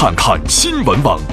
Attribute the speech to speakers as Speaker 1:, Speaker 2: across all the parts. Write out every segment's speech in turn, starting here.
Speaker 1: 看看新闻网。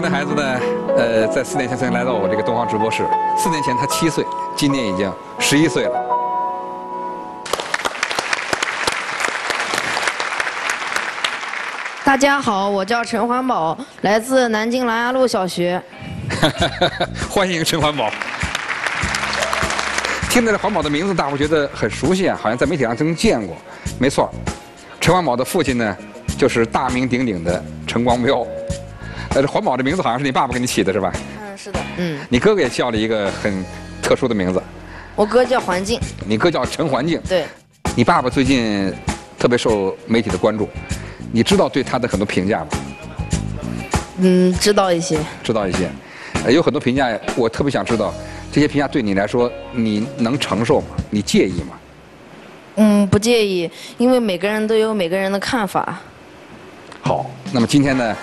Speaker 2: 的孩子呢，呃，在四年前曾经来到我这个东方直播室。四年前他七岁，今年已经十一岁了。
Speaker 3: 大家好，我叫陈环保，来自南京琅琊路小学。
Speaker 2: 欢迎陈环保。听着这环保的名字，大伙觉得很熟悉啊，好像在媒体上曾经见过。没错，陈环保的父亲呢，就是大名鼎鼎的陈光标。呃，这环保这名字好像是你爸爸给你起的是吧？
Speaker 3: 嗯，是的。嗯，
Speaker 2: 你哥哥也叫了一个很特殊的名字。
Speaker 3: 我哥叫环境。
Speaker 2: 你哥叫陈环境。
Speaker 3: 对。
Speaker 2: 你爸爸最近特别受媒体的关注。你知道对他的很多评价吗？
Speaker 3: 嗯，知道一些。
Speaker 2: 知道一些，有很多评价，我特别想知道，这些评价对你来说，你能承受吗？你介意吗？
Speaker 3: 嗯，不介意，因为每个人都有每个人的看法。
Speaker 2: 好，那么今天呢，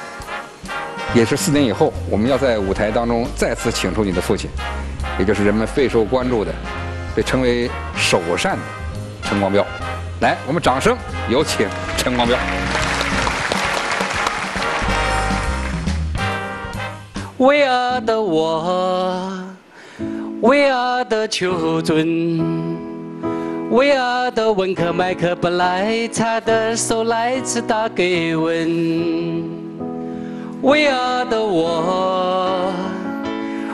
Speaker 2: 也是四年以后，我们要在舞台当中再次请出你的父亲，也就是人们备受关注的，被称为“首善”的陈光标。来，我们掌声有请陈光标。
Speaker 4: 伟大的我，伟大的求尊，伟大的文科麦克不来，他的手来自大格文。伟大的我，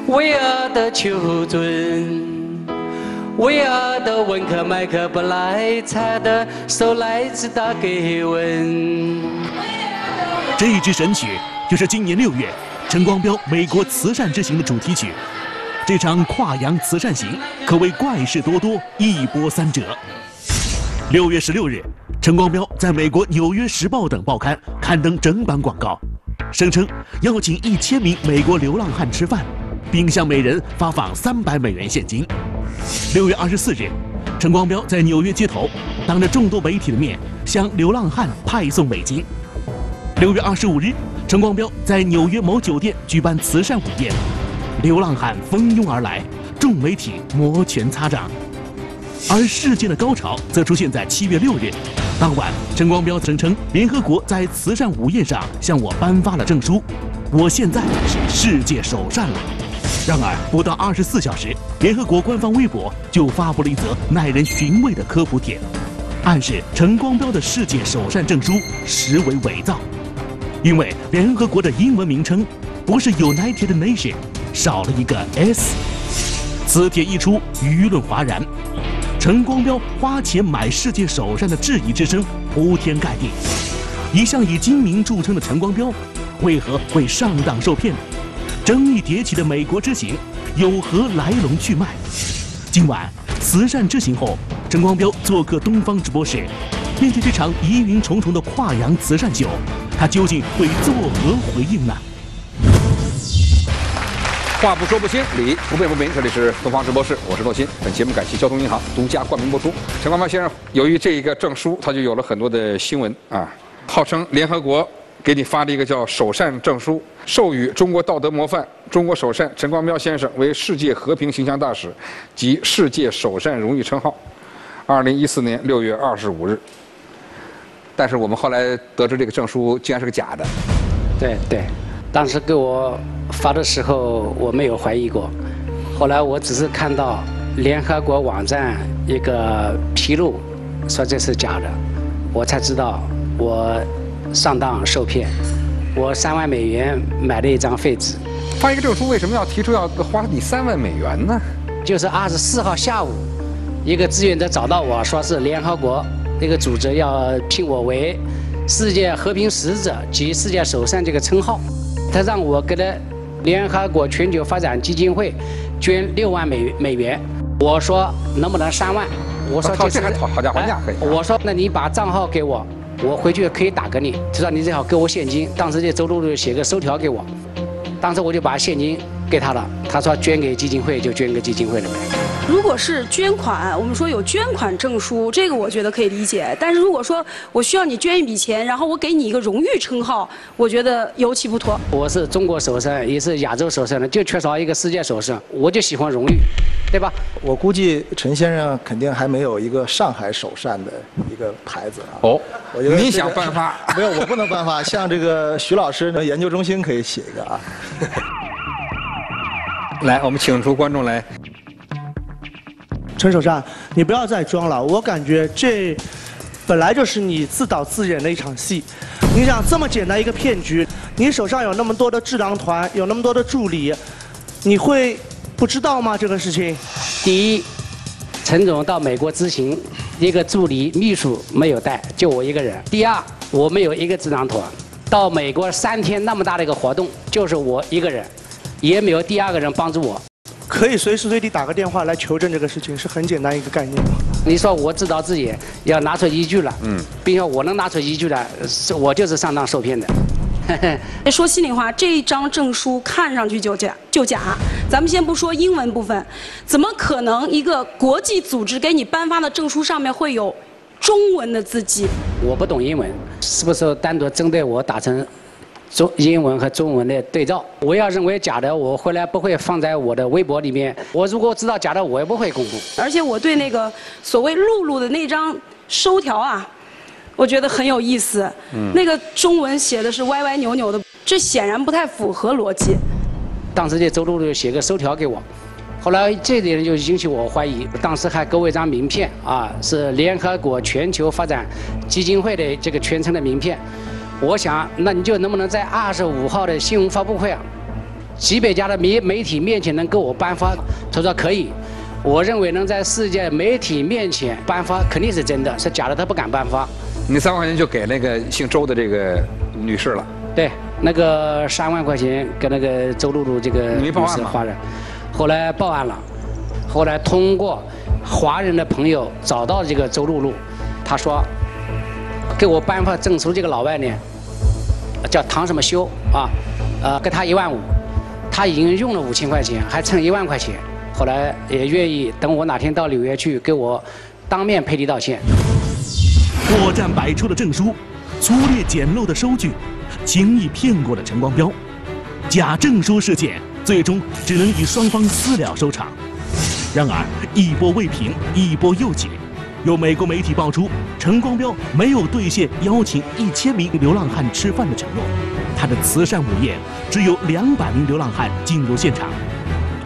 Speaker 4: 伟大的求尊，伟大的文科麦克不来，他的手来自大格文。
Speaker 5: 这一支神曲就是今年六月。陈光标美国慈善之行的主题曲，这场跨洋慈善行可谓怪事多多，一波三折。六月十六日，陈光标在美国《纽约时报》等报刊刊登整版广告，声称邀请一千名美国流浪汉吃饭，并向每人发放三百美元现金。六月二十四日，陈光标在纽约街头当着众多媒体的面向流浪汉派送美金。六月二十五日。陈光标在纽约某酒店举办慈善午宴，流浪汉蜂拥而来，众媒体摩拳擦掌。而事件的高潮则出现在七月六日当晚，陈光标声称联合国在慈善午宴上向我颁发了证书，我现在是世界首善了。然而不到二十四小时，联合国官方微博就发布了一则耐人寻味的科普帖，暗示陈光标的世界首善证书实为伪造。因为联合国的英文名称不是 United Nations，少了一个 S。此帖一出，舆论哗然，陈光标花钱买世界首善的质疑之声铺天盖地。一向以精明著称的陈光标，为何会上当受骗？争议迭起的美国之行有何来龙去脉？今晚慈善之行后，陈光标做客东方直播室，面对这场疑云重重的跨洋慈善秀。他究竟会作何回应呢？
Speaker 2: 话不说不清，理不辩不明。这里是东方直播室，我是洛鑫。本节目感谢交通银行独家冠名播出。陈光标先生，由于这一个证书，他就有了很多的新闻啊，号称联合国给你发了一个叫“首善证书”，授予中国道德模范、中国首善陈光标先生为世界和平形象大使及世界首善荣誉称号。二零一四年六月二十五日。但是我们后来得知这个证书竟然是个假的。
Speaker 4: 对对，当时给我发的时候我没有怀疑过，后来我只是看到联合国网站一个披露说这是假的，我才知道我上当受骗，我三万美元买了一张废纸。
Speaker 2: 发一个证书为什么要提出要花你三万美元呢？
Speaker 4: 就是二十四号下午，一个志愿者找到我说是联合国。那个组织要聘我为世界和平使者及世界首善这个称号，他让我给他联合国全球发展基金会捐六万美美元。我说能不能三万？我说
Speaker 2: 这还讨讨价还价可以。
Speaker 4: 我说那你把账号给我，我回去可以打给你。他说你最好给我现金。当时这周露露写个收条给我。当时我就把现金给他了，他说捐给基金会就捐给基金会了呗。
Speaker 6: 如果是捐款，我们说有捐款证书，这个我觉得可以理解。但是如果说我需要你捐一笔钱，然后我给你一个荣誉称号，我觉得尤其不妥。
Speaker 4: 我是中国首圣，也是亚洲首圣的，就缺少一个世界首圣。我就喜欢荣誉，对吧？
Speaker 7: 我估计陈先生肯定还没有一个上海首善的一个牌子啊。
Speaker 2: 哦
Speaker 7: 我觉得
Speaker 2: 你
Speaker 7: 这个
Speaker 2: 想颁发
Speaker 7: 没有，我不能颁发。像这个徐老师的研究中心可以写一个啊。
Speaker 2: 来，我们请出观众来。
Speaker 8: 陈首善，你不要再装了，我感觉这本来就是你自导自演的一场戏。你想这么简单一个骗局，你手上有那么多的智囊团，有那么多的助理，你会不知道吗？这个事情？
Speaker 4: 第一，陈总到美国执行，一个助理秘书没有带，就我一个人。第二，我们有一个智囊团，到美国三天那么大的一个活动，就是我一个人，也没有第二个人帮助我。
Speaker 8: 可以随时随地打个电话来求证这个事情，是很简单一个概念吗？
Speaker 4: 你说我自导自演，要拿出依据来，嗯，并且我能拿出依据来，是我就是上当受骗的。
Speaker 6: 说心里话，这张证书看上去就假就假。咱们先不说英文部分，怎么可能一个国际组织给你颁发的证书上面会有中文的字迹？
Speaker 4: 我不懂英文，是不是单独针对我打成中英文和中文的对照？我要认为假的，我回来不会放在我的微博里面。我如果知道假的，我也不会公布。
Speaker 6: 而且我对那个所谓露露的那张收条啊，我觉得很有意思。嗯那个中文写的是歪歪扭扭的，这显然不太符合逻辑。
Speaker 4: 当时这周露露写个收条给我，后来这点就引起我怀疑。当时还给我一张名片啊，是联合国全球发展基金会的这个全称的名片。我想，那你就能不能在二十五号的新闻发布会啊，几百家的媒媒体面前能给我颁发？他说可以。我认为能在世界媒体面前颁发肯定是真的，是假的他不敢颁发。
Speaker 2: 你三万块钱就给那个姓周的这个女士了。
Speaker 4: 对，那个三万块钱给那个周露露这个
Speaker 2: 报
Speaker 4: 女士花了，后来报案了，后来通过华人的朋友找到这个周露露，他说给我颁发证书这个老外呢，叫唐什么修啊，呃，给他一万五，他已经用了五千块钱，还剩一万块钱，后来也愿意等我哪天到纽约去给我当面赔礼道歉。
Speaker 5: 破绽百出的证书，粗劣简陋的收据，轻易骗过了陈光标。假证书事件最终只能以双方私了收场。然而一波未平，一波又起，有美国媒体爆出陈光标没有兑现邀请一千名流浪汉吃饭的承诺，他的慈善午宴只有两百名流浪汉进入现场，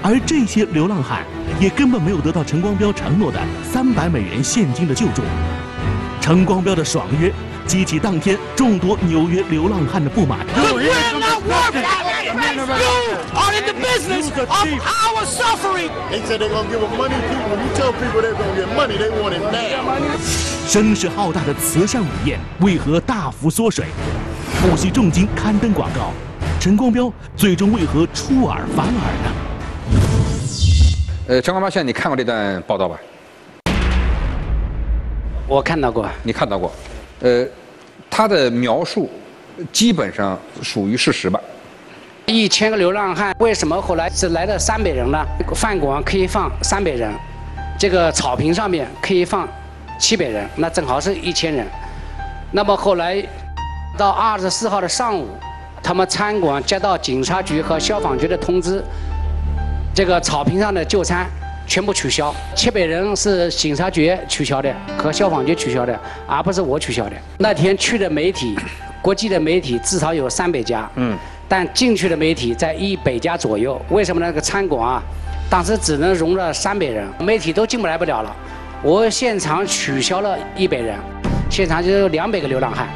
Speaker 5: 而这些流浪汉也根本没有得到陈光标承诺的三百美元现金的救助。陈光标的爽约激起当天众多纽约流浪汉的不满。
Speaker 9: They said they're gonna give them money. People, when you tell people they're gonna get money, they want it now.
Speaker 5: 声势浩大的慈善午宴为何大幅缩水？不惜重金刊登广告，陈光标最终为何出尔反尔呢？
Speaker 2: 呃，陈光标，现在你看过这段报道吧？
Speaker 4: 我看到过。
Speaker 2: 你看到过？呃，他的描述基本上属于事实吧？
Speaker 4: 一千个流浪汉，为什么后来只来了三百人呢？饭馆可以放三百人，这个草坪上面可以放七百人，那正好是一千人。那么后来到二十四号的上午，他们餐馆接到警察局和消防局的通知，这个草坪上的就餐全部取消。七百人是警察局取消的和消防局取消的，而不是我取消的。那天去的媒体，国际的媒体至少有三百家。嗯。但进去的媒体在一百家左右，为什么那个餐馆啊，当时只能容了三百人，媒体都进不来不了了。我现场取消了一百人，现场就有两百个流浪汉。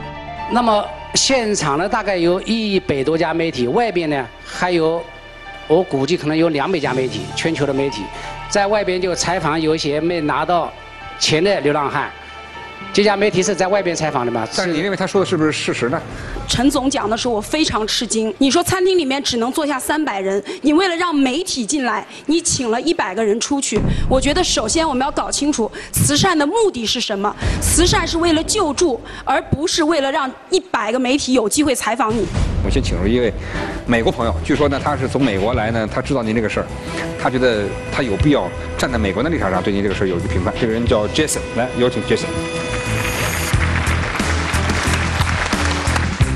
Speaker 4: 那么现场呢，大概有一百多家媒体，外边呢还有，我估计可能有两百家媒体，全球的媒体，在外边就采访有一些没拿到钱的流浪汉。这家媒体是在外边采访的吗？
Speaker 2: 但是你认为他说的是不是事实呢？
Speaker 6: 陈总讲的时候，我非常吃惊。你说餐厅里面只能坐下三百人，你为了让媒体进来，你请了一百个人出去。我觉得首先我们要搞清楚慈善的目的是什么。慈善是为了救助，而不是为了让一百个媒体有机会采访你。
Speaker 2: 我们先请出一位美国朋友，据说呢他是从美国来呢，他知道您这个事儿，他觉得他有必要站在美国的立场上对您这个事儿有一个评判。这个人叫 Jason，来有请 Jason。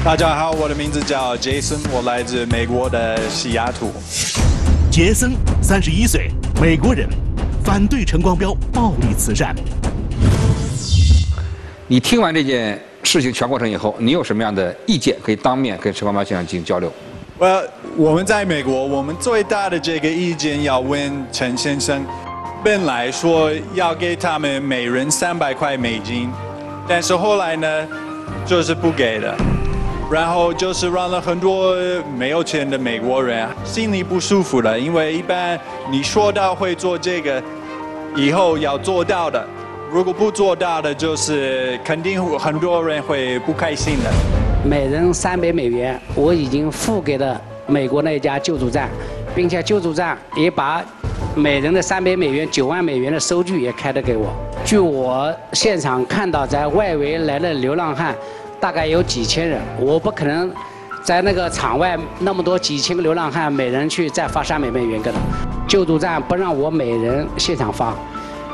Speaker 10: 大家好，我的名字叫 Jason，我来自美国的西雅图。
Speaker 5: 杰森，三十一岁，美国人，反对陈光标暴力慈善。
Speaker 2: 你听完这件事情全过程以后，你有什么样的意见可以当面跟陈光标先生进行交流？
Speaker 10: 呃，我们在美国，我们最大的这个意见要问陈先生，本来说要给他们每人三百块美金，但是后来呢，就是不给的。然后就是让了很多没有钱的美国人心里不舒服了，因为一般你说到会做这个，以后要做到的，如果不做到的，就是肯定很多人会不开心的。
Speaker 4: 每人三百美元，我已经付给了美国那家救助站，并且救助站也把每人的三百美元、九万美元的收据也开了给我。据我现场看到，在外围来的流浪汉。大概有几千人，我不可能在那个场外那么多几千个流浪汉，每人去再发三百美元给他。救助站不让我每人现场发，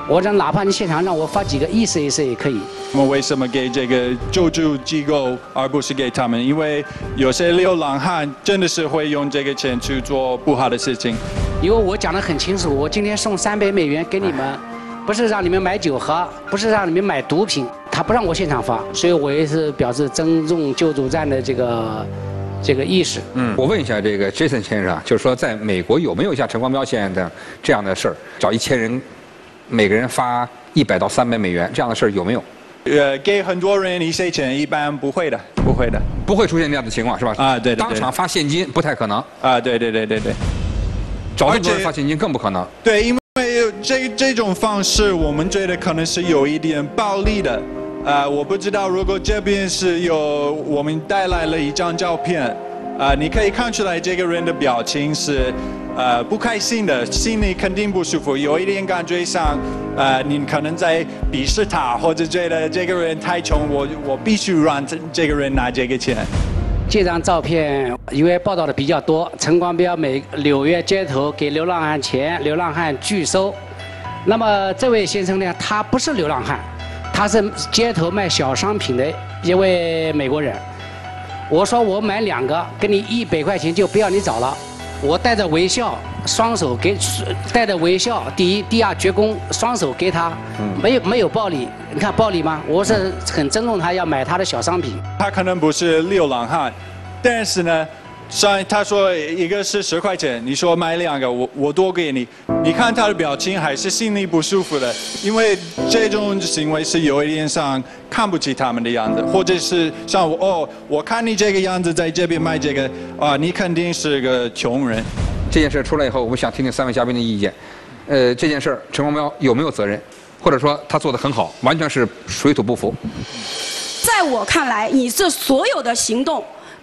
Speaker 4: 我讲哪怕你现场让我发几个意思意思也可以。
Speaker 10: 我们为什么给这个救助机构，而不是给他们？因为有些流浪汉真的是会用这个钱去做不好的事情。
Speaker 4: 因为我讲得很清楚，我今天送三百美元给你们，不是让你们买酒喝，不是让你们买毒品。他不让我现场发，所以我也是表示尊重救助站的这个这个意识。
Speaker 2: 嗯，我问一下这个 Jason 先生，就是说在美国有没有像陈光标先生的这样的事儿，找一千人，每个人发一百到三百美元这样的事儿有没有？
Speaker 10: 呃，给很多人一些钱，一般不会的，不会的，
Speaker 2: 不会出现这样的情况是吧？
Speaker 10: 啊，对对。
Speaker 2: 当场发现金不太可能。
Speaker 10: 啊，对对对对对。
Speaker 2: 找很多人发现金更不可能。
Speaker 10: 对，因为这这种方式，我们觉得可能是有一点暴力的。呃，我不知道，如果这边是有我们带来了一张照片，啊，你可以看出来这个人的表情是，呃，不开心的，心里肯定不舒服，有一点感觉像，呃，你可能在鄙视他，或者觉得这个人太穷，我我必须让这这个人拿这个钱。
Speaker 4: 这张照片因为报道的比较多，陈光标每纽约街头给流浪汉钱，流浪汉拒收。那么这位先生呢，他不是流浪汉。他是街头卖小商品的一位美国人。我说我买两个，给你一百块钱就不要你找了。我带着微笑，双手给带着微笑，第一、第二鞠躬，双手给他，没有没有暴力。你看暴力吗？我是很尊重他，要买他的小商品。
Speaker 10: 他可能不是流浪汉，但是呢。上他说一个是十块钱，你说买两个，我我多给你。你看他的表情还是心里不舒服的，因为这种行为是有一点像看不起他们的样子，或者是像我哦，我看你这个样子在这边卖这个啊，你肯定是个穷人。
Speaker 2: 这件事出来以后，我们想听听三位嘉宾的意见。呃，这件事陈光标有没有责任，或者说他做的很好，完全是水土不服？
Speaker 6: 在我看来，你这所有的行动。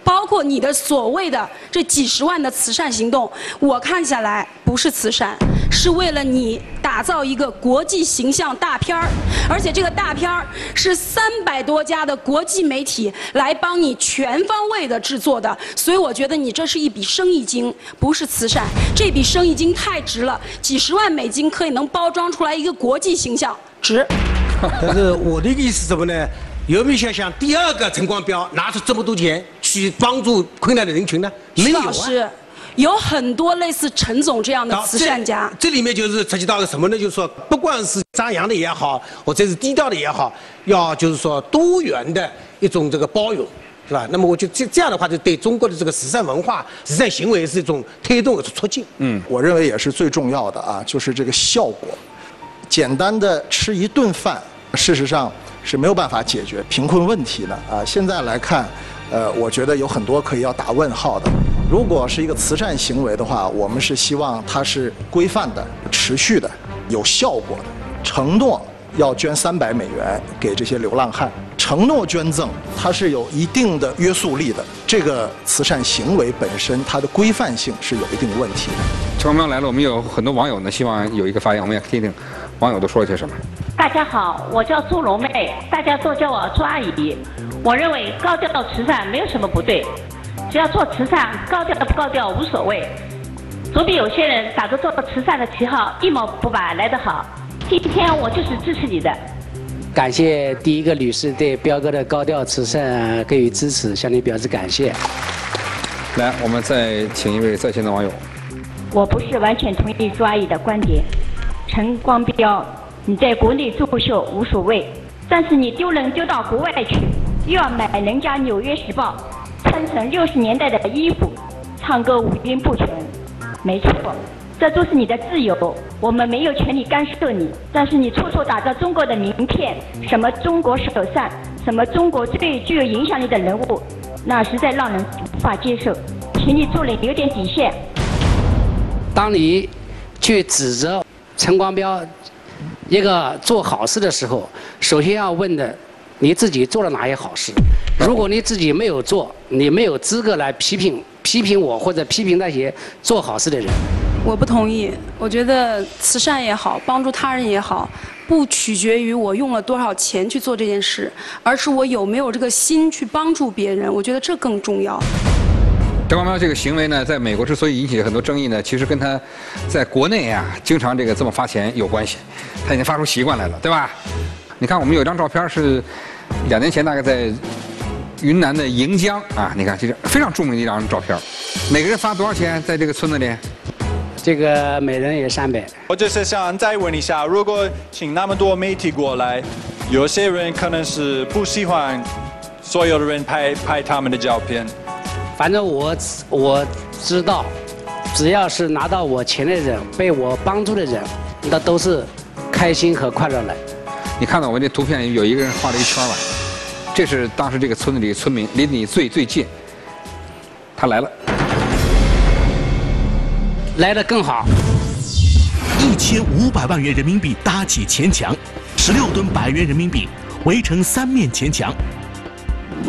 Speaker 6: 包括你的所谓的这几十万的慈善行动，我看下来不是慈善，是为了你打造一个国际形象大片儿，而且这个大片儿是三百多家的国际媒体来帮你全方位的制作的，所以我觉得你这是一笔生意经，不是慈善。这笔生意经太值了，几十万美金可以能包装出来一个国际形象，值。
Speaker 8: 但是我的意思是什么呢？有没有想想第二个陈光标拿出这么多钱？去帮助困难的人群呢？没有
Speaker 6: 啊，有很多类似陈总这样的慈善家。
Speaker 8: 这里面就是涉及到了什么呢？就是说，不管是张扬的也好，或者是低调的也好，要就是说多元的一种这个包容，是吧？那么我就这这样的话，就对中国的这个慈善文化、慈善行为是一种推动和促进。
Speaker 7: 嗯，我认为也是最重要的啊，就是这个效果。简单的吃一顿饭，事实上是没有办法解决贫困问题的啊。现在来看。呃，我觉得有很多可以要打问号的。如果是一个慈善行为的话，我们是希望它是规范的、持续的、有效果的。承诺要捐三百美元给这些流浪汉，承诺捐赠它是有一定的约束力的。这个慈善行为本身它的规范性是有一定问题的。
Speaker 2: 陈光标来了，我们有很多网友呢，希望有一个发言，我们也听听网友都说了些什么。
Speaker 11: 大家好，我叫朱龙妹，大家都叫我朱阿姨。我认为高调慈善没有什么不对，只要做慈善，高调不高调无所谓。总比有些人打着做慈善的旗号一毛不拔来得好。今天我就是支持你的。
Speaker 4: 感谢第一个女士对彪哥的高调慈善给予支持，向你表示感谢。
Speaker 2: 来，我们再请一位在线的网友。
Speaker 11: 我不是完全同意朱阿姨的观点。陈光标，你在国内作秀无所谓，但是你丢人丢到国外去，又要买人家《纽约时报》，穿成六十年代的衣服，唱歌五音不全，没错，这都是你的自由，我们没有权利干涉你。但是你处处打着中国的名片，什么中国首善，什么中国最具有影响力的人物，那实在让人无法接受。请你做人有点底线。
Speaker 4: 当你去指责陈光标一个做好事的时候，首先要问的，你自己做了哪些好事？如果你自己没有做，你没有资格来批评批评我或者批评那些做好事的人。
Speaker 6: 我不同意，我觉得慈善也好，帮助他人也好，不取决于我用了多少钱去做这件事，而是我有没有这个心去帮助别人。我觉得这更重要。
Speaker 2: 陈光标这个行为呢，在美国之所以引起很多争议呢，其实跟他在国内啊经常这个这么发钱有关系。他已经发出习惯来了，对吧？你看，我们有一张照片是两年前大概在云南的盈江啊，你看这是非常著名的一张照片。每个人发多少钱在这个村子里？
Speaker 4: 这个每人也三百。
Speaker 10: 我就是想再问一下，如果请那么多媒体过来，有些人可能是不喜欢所有的人拍拍他们的照片。
Speaker 4: 反正我我知道，只要是拿到我钱的人，被我帮助的人，那都是开心和快乐的。
Speaker 2: 你看到我这图片有一个人画了一圈吧？这是当时这个村子里村民离你最最近，他来了，
Speaker 4: 来的更好。
Speaker 5: 一千五百万元人民币搭起前墙，十六吨百元人民币围成三面前墙，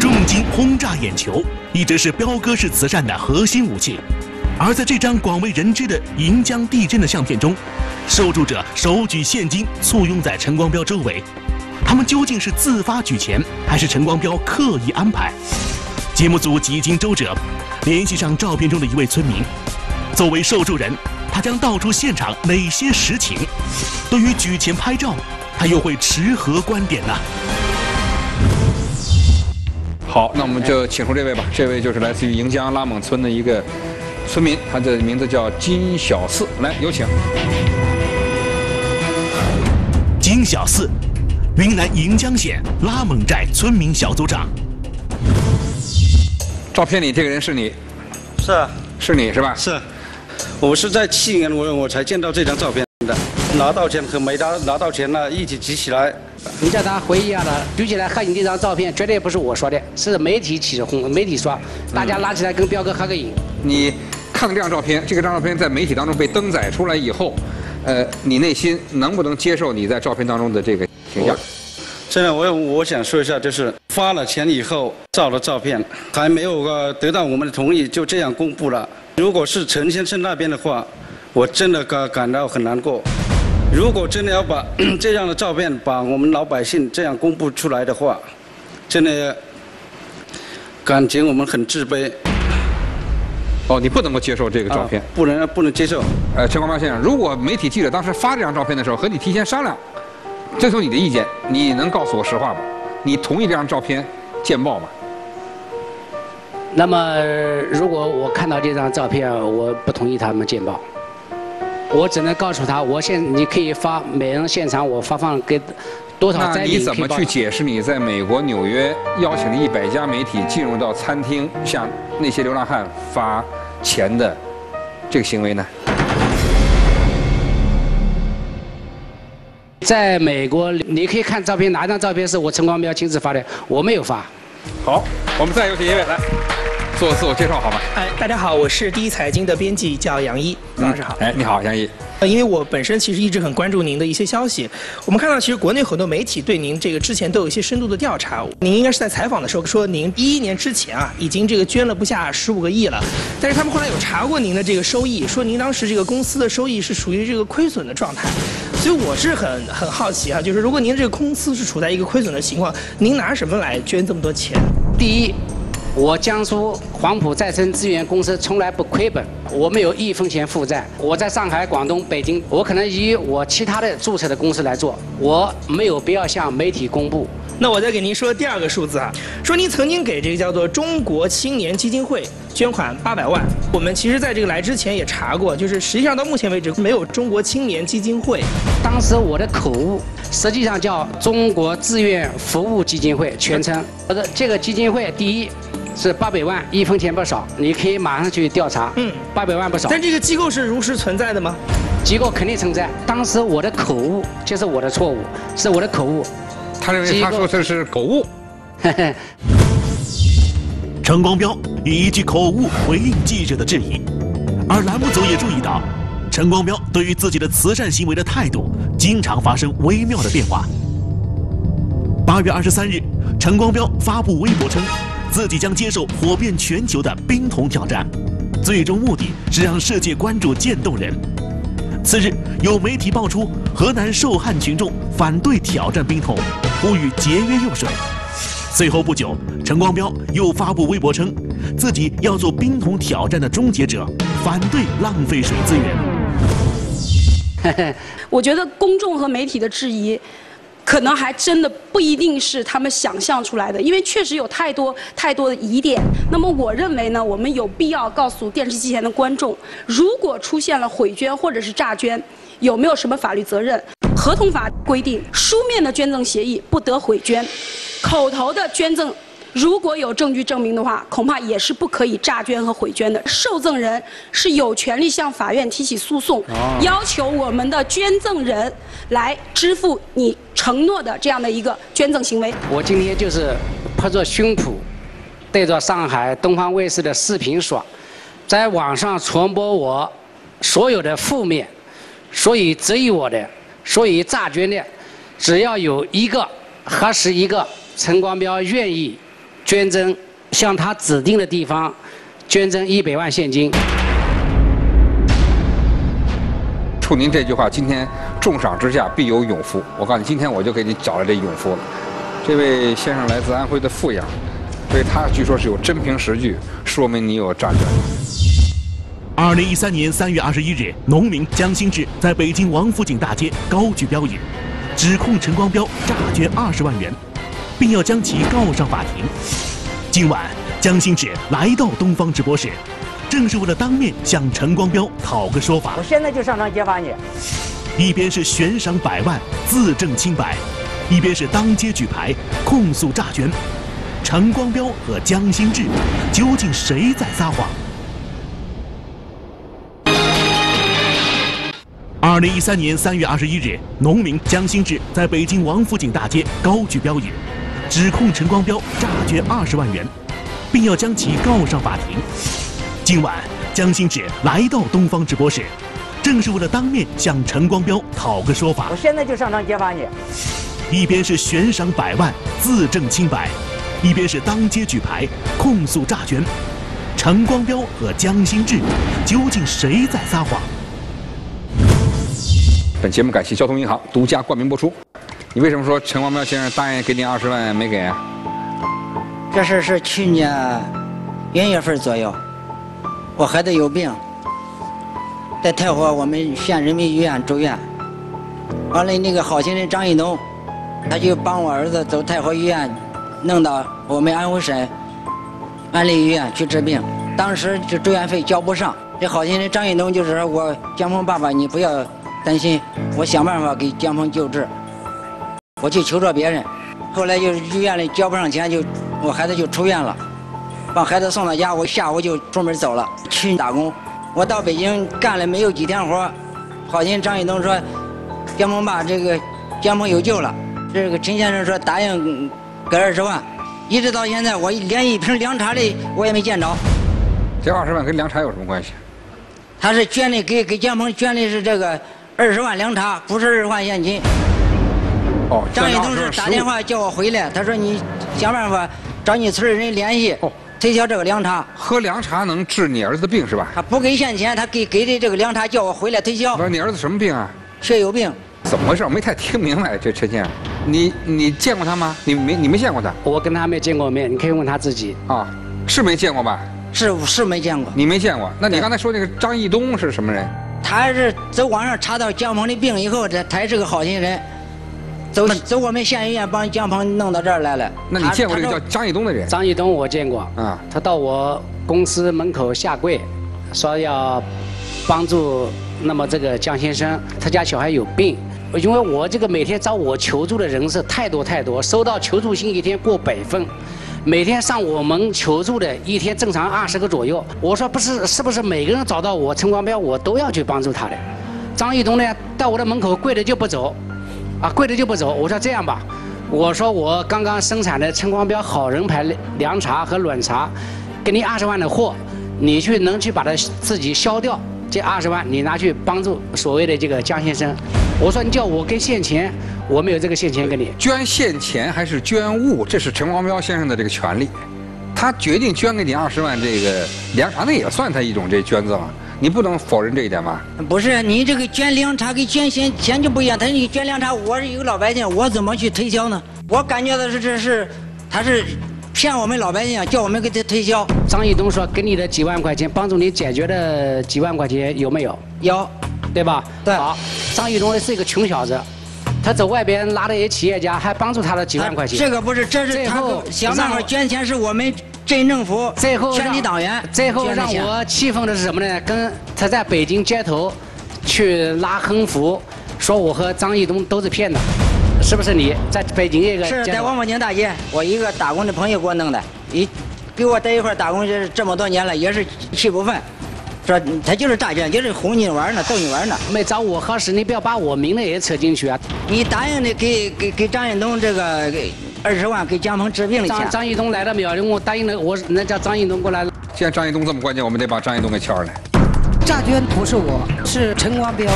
Speaker 5: 重金轰炸眼球。一直是彪哥式慈善的核心武器，而在这张广为人知的盈江地震的相片中，受助者手举现金簇拥在陈光标周围，他们究竟是自发举钱，还是陈光标刻意安排？节目组几经周折，联系上照片中的一位村民，作为受助人，他将道出现场哪些实情？对于举钱拍照，他又会持何观点呢？
Speaker 2: 好，那我们就请出这位吧。这位就是来自于盈江拉勐村的一个村民，他的名字叫金小四。来，有请。
Speaker 5: 金小四，云南盈江县拉勐寨村民小组长。
Speaker 2: 照片里这个人是你？
Speaker 12: 是啊，
Speaker 2: 是你是吧？
Speaker 12: 是，我是在去年我我才见到这张照片的，拿到钱和没拿拿到钱呢一起举起来。
Speaker 4: 你叫他回忆一下的，举起来合影这张照片，绝对不是我说的，是媒体起哄，媒体说，大家拉起来跟彪哥合个影。
Speaker 2: 你看到这张照片，这个张照片在媒体当中被登载出来以后，呃，你内心能不能接受你在照片当中的这个形象？
Speaker 12: 现在我我想说一下，就是发了钱以后照了照片，还没有个得到我们的同意，就这样公布了。如果是陈先生那边的话，我真的感感到很难过。如果真的要把 这样的照片把我们老百姓这样公布出来的话，真的感觉我们很自卑。
Speaker 2: 哦，你不能够接受这个照片？
Speaker 12: 不能，不能接受。
Speaker 2: 呃，陈光标先生，如果媒体记者当时发这张照片的时候和你提前商量，征求你的意见，你能告诉我实话吗？你同意这张照片见报吗？
Speaker 4: 那么，如果我看到这张照片，我不同意他们见报。我只能告诉他，我现你可以发每人现场，我发放给多少
Speaker 2: 你怎么去解释你在美国纽约邀请了一百家媒体进入到餐厅向那些流浪汉发钱的这个行为呢？
Speaker 4: 在美国，你可以看照片，哪张照片是我陈光标亲自发的？我没有发。
Speaker 2: 好，我们再有请一位来做自我介绍好吗？
Speaker 13: 哎，大家好，我是第一财经的编辑，叫杨一，老师好。
Speaker 2: 哎，你好，杨一。
Speaker 13: 呃，因为我本身其实一直很关注您的一些消息，我们看到其实国内很多媒体对您这个之前都有一些深度的调查。您应该是在采访的时候说，您一一年之前啊，已经这个捐了不下十五个亿了，但是他们后来有查过您的这个收益，说您当时这个公司的收益是属于这个亏损的状态。所以我是很很好奇啊，就是如果您这个公司是处在一个亏损的情况，您拿什么来捐这么多钱？
Speaker 4: 第一。我江苏黄埔再生资源公司从来不亏本，我没有一分钱负债。我在上海、广东、北京，我可能以我其他的注册的公司来做，我没有必要向媒体公布。
Speaker 13: 那我再给您说第二个数字啊，说您曾经给这个叫做中国青年基金会捐款八百万。我们其实在这个来之前也查过，就是实际上到目前为止没有中国青年基金会。
Speaker 4: 当时我的口误，实际上叫中国志愿服务基金会全称。我的这个基金会，第一是八百万，一分钱不少，你可以马上去调查。嗯，八百万不少。
Speaker 13: 但这个机构是如实存在的吗？
Speaker 4: 机构肯定存在。当时我的口误就是我的错误，是我的口误。
Speaker 2: 他认为他说这是口误。
Speaker 5: 陈光标以一句口误回应记者的质疑，而栏目组也注意到，陈光标对于自己的慈善行为的态度经常发生微妙的变化。八月二十三日，陈光标发布微博称，自己将接受火遍全球的冰桶挑战，最终目的是让世界关注渐冻人。次日，有媒体爆出河南受旱群众反对挑战冰桶，呼吁节约用水。随后不久，陈光标又发布微博称，自己要做冰桶挑战的终结者，反对浪费水资
Speaker 6: 源。我觉得公众和媒体的质疑。可能还真的不一定是他们想象出来的，因为确实有太多太多的疑点。那么我认为呢，我们有必要告诉电视机前的观众，如果出现了毁捐或者是诈捐，有没有什么法律责任？合同法规定，书面的捐赠协议不得毁捐，口头的捐赠。如果有证据证明的话，恐怕也是不可以诈捐和毁捐的。受赠人是有权利向法院提起诉讼，要求我们的捐赠人来支付你承诺的这样的一个捐赠行为。
Speaker 4: 我今天就是拍着胸脯，对着上海东方卫视的视频说，在网上传播我所有的负面，所以质疑我的，所以诈捐的，只要有一个核实一个陈光标愿意。捐赠向他指定的地方捐赠一百万现金。
Speaker 2: 冲您这句话，今天重赏之下必有勇夫。我告诉你，今天我就给你找来这勇夫了。这位先生来自安徽的阜阳，所以他据说是有真凭实据，说明你有诈捐。
Speaker 5: 二零一三年三月二十一日，农民江新志在北京王府井大街高举标语，指控陈光标诈捐二十万元。并要将其告上法庭。今晚，江新志来到东方直播室，正是为了当面向陈光标讨个说法。
Speaker 14: 我现在就上场揭发你。
Speaker 5: 一边是悬赏百万自证清白，一边是当街举牌控诉诈捐。陈光标和江新志，究竟谁在撒谎？二零一三年三月二十一日，农民江新志在北京王府井大街高举标语。指控陈光标诈捐二十万元，并要将其告上法庭。今晚，江新志来到东方直播室，正是为了当面向陈光标讨个说法。
Speaker 14: 我现在就上场揭发你。
Speaker 5: 一边是悬赏百万自证清白，一边是当街举牌控诉诈捐。陈光标和江新志，究竟谁在撒谎？
Speaker 2: 本节目感谢交通银行独家冠名播出。你为什么说陈光标先生答应给你二十万没给啊？
Speaker 14: 这事是去年元月份左右，我孩子有病，在太和我们县人民医院住院，完了那个好心人张一农，他就帮我儿子走太和医院，弄到我们安徽省安利医院去治病，当时这住院费交不上，这好心人张一农就是说我江峰爸爸你不要担心，我想办法给江峰救治。我去求助别人，后来就是医院里交不上钱，就我孩子就出院了，把孩子送到家，我下午就出门走了去打工。我到北京干了没有几天活，好心张玉东说，江鹏爸这个江鹏有救了，这个陈先生说答应给二十万，一直到现在我连一瓶凉茶的我也没见着。
Speaker 2: 这二十万跟凉茶有什么关系？
Speaker 14: 他是捐的给给江鹏捐的是这个二十万凉茶，不是二十万现金。张一东是打电话叫我回来，他说你想办法找你村的人联系，推销这个凉茶。
Speaker 2: 喝凉茶能治你儿子的病是吧？
Speaker 14: 他不给现钱，他给给的这个凉茶叫我回来推销。
Speaker 2: 不是你儿子什么病啊？
Speaker 14: 血友病。
Speaker 2: 怎么回事？我没太听明白。这陈先生，你你见过他吗？你没你没见过他？
Speaker 4: 我跟他没见过面，你可以问他自己。啊，
Speaker 2: 是没见过吧？
Speaker 14: 是是没见过。
Speaker 2: 你没见过？那你刚才说那个张义东是什么人？
Speaker 14: 他是在网上查到姜鹏的病以后，这他也是个好心人，走走我们县医院帮江鹏弄到这儿来了。
Speaker 2: 那你见过这个叫张义东的人？
Speaker 4: 张义东我见过
Speaker 2: 啊，
Speaker 4: 他到我公司门口下跪，说要帮助那么这个江先生，他家小孩有病。因为我这个每天找我求助的人是太多太多，收到求助信一天过百份，每天上我们求助的一天正常二十个左右。我说不是，是不是每个人找到我陈光标，我都要去帮助他的？张义东呢，到我的门口跪着就不走，啊，贵的就不走。我说这样吧，我说我刚刚生产的陈光标好人牌凉茶和暖茶，给你二十万的货，你去能去把它自己消掉。这二十万你拿去帮助所谓的这个姜先生，我说你叫我给现钱，我没有这个现钱给你。
Speaker 2: 捐现钱还是捐物，这是陈光标先生的这个权利，他决定捐给你二十万这个凉茶，那也算他一种这捐赠啊，你不能否认这一点吧？
Speaker 14: 不是，你这个捐凉茶跟捐钱钱就不一样，他你捐凉茶，我是一个老百姓，我怎么去推销呢？我感觉到是这是，他是。骗我们老百姓，叫我们给他推销。
Speaker 4: 张义东说：“给你的几万块钱，帮助你解决的几万块钱有没有？
Speaker 14: 有，
Speaker 4: 对吧？
Speaker 14: 对。
Speaker 4: 好，张义东是一个穷小子，他走外边拉了一些企业家，还帮助他了几万块钱。
Speaker 14: 这个不是，这是他想办法捐钱，是我们镇政府、
Speaker 4: 最后
Speaker 14: 全体党员。
Speaker 4: 最后让我气愤的是什么呢？跟他在北京街头去拉横幅，说我和张义东都是骗子。”是不是你在北京这个？
Speaker 14: 是在王府井大街，我一个打工的朋友给我弄的。一，给我在一块打工这这么多年了，也是气不愤。说他就是诈骗，就是哄你玩呢，逗你玩呢。
Speaker 4: 没找我核实，你不要把我名字也扯进去啊。
Speaker 14: 你答应的给给给张义东这个二十万给江鹏治病的钱。
Speaker 4: 张张一东来了没有？我答应了，我那叫张一东过来了。
Speaker 2: 现在张一东这么关键，我们得把张一东给敲上来。
Speaker 15: 诈捐不是我，是陈光标。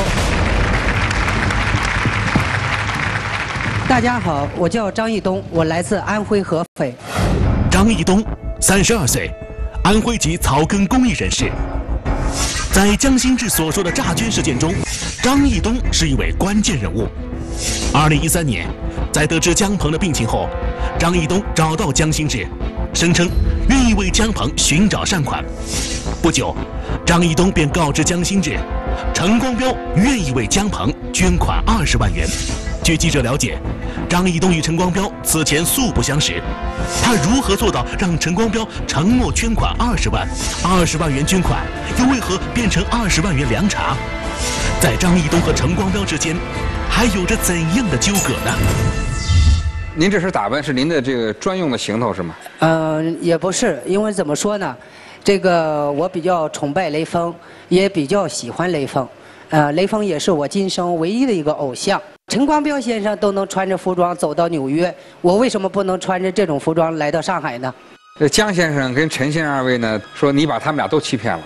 Speaker 15: 大家好，我叫张一东，我来自安徽合肥。
Speaker 5: 张一东，三十二岁，安徽籍草根公益人士。在江新志所说的诈捐事件中，张一东是一位关键人物。二零一三年，在得知姜鹏的病情后，张义东找到江新志，声称愿意为姜鹏寻找善款。不久，张义东便告知江新志，陈光标愿意为姜鹏捐款二十万元。据记者了解，张义东与陈光标此前素不相识，他如何做到让陈光标承诺捐款二十万？二十万元捐款又为何变成二十万元凉茶？在张义东和陈光标之间，还有着怎样的纠葛呢？
Speaker 2: 您这身打扮是您的这个专用的行头是吗？
Speaker 15: 嗯，也不是，因为怎么说呢，这个我比较崇拜雷锋，也比较喜欢雷锋，呃，雷锋也是我今生唯一的一个偶像。陈光标先生都能穿着服装走到纽约，我为什么不能穿着这种服装来到上海呢？
Speaker 2: 这姜先生跟陈先生二位呢，说你把他们俩都欺骗了。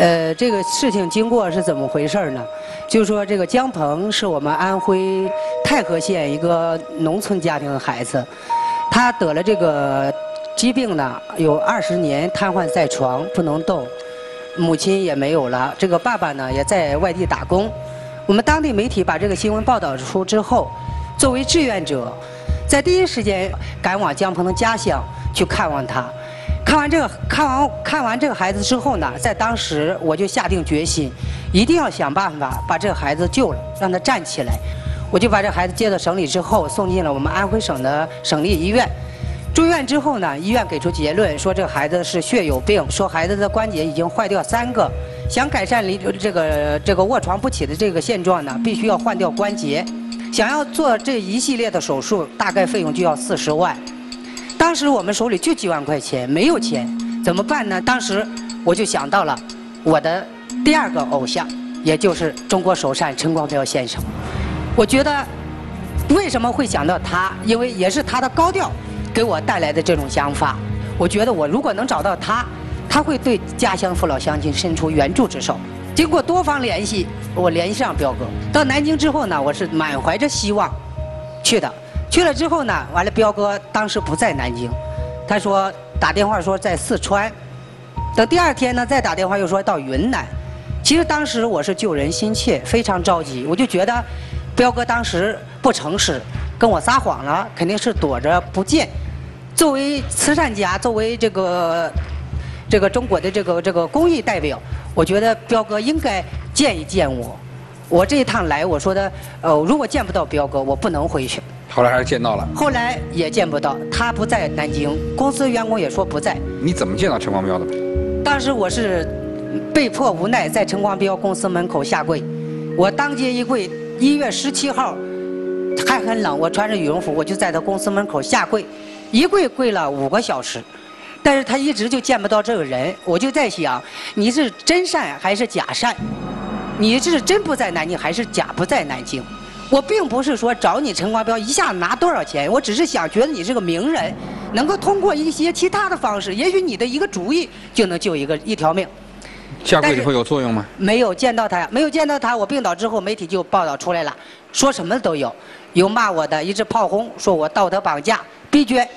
Speaker 15: 呃，这个事情经过是怎么回事呢？就说这个姜鹏是我们安徽太和县一个农村家庭的孩子，他得了这个疾病呢，有二十年瘫痪在床不能动，母亲也没有了，这个爸爸呢也在外地打工。我们当地媒体把这个新闻报道出之后，作为志愿者，在第一时间赶往姜鹏的家乡去看望他。看完这个，看完看完这个孩子之后呢，在当时我就下定决心，一定要想办法把这个孩子救了，让他站起来。我就把这孩子接到省里之后，送进了我们安徽省的省立医院。住院之后呢，医院给出结论说这个孩子是血友病，说孩子的关节已经坏掉三个。想改善离这个这个卧床不起的这个现状呢，必须要换掉关节。想要做这一系列的手术，大概费用就要四十万。当时我们手里就几万块钱，没有钱，怎么办呢？当时我就想到了我的第二个偶像，也就是中国首善陈光标先生。我觉得为什么会想到他？因为也是他的高调给我带来的这种想法。我觉得我如果能找到他。他会对家乡父老乡亲伸出援助之手。经过多方联系，我联系上彪哥。到南京之后呢，我是满怀着希望去的。去了之后呢，完了彪哥当时不在南京，他说打电话说在四川。等第二天呢，再打电话又说到云南。其实当时我是救人心切，非常着急。我就觉得彪哥当时不诚实，跟我撒谎了，肯定是躲着不见。作为慈善家，作为这个。这个中国的这个这个公益代表，我觉得彪哥应该见一见我。我这一趟来，我说的，呃，如果见不到彪哥，我不能回去。
Speaker 2: 后来还是见到了。
Speaker 15: 后来也见不到，他不在南京，公司员工也说不在。
Speaker 2: 你怎么见到陈光标的？
Speaker 15: 当时我是被迫无奈，在陈光标公司门口下跪。我当街一跪，一月十七号还很冷，我穿着羽绒服，我就在他公司门口下跪，一跪跪了五个小时。但是他一直就见不到这个人，我就在想，你是真善还是假善？你这是真不在南京还是假不在南京？我并不是说找你陈光标一下拿多少钱，我只是想觉得你是个名人，能够通过一些其他的方式，也许你的一个主意就能救一个一条命。
Speaker 2: 下跪以后有作用吗？
Speaker 15: 没有见到他，没有见到他，我病倒之后，媒体就报道出来了，说什么都有，有骂我的，一直炮轰，说我道德绑架、逼捐，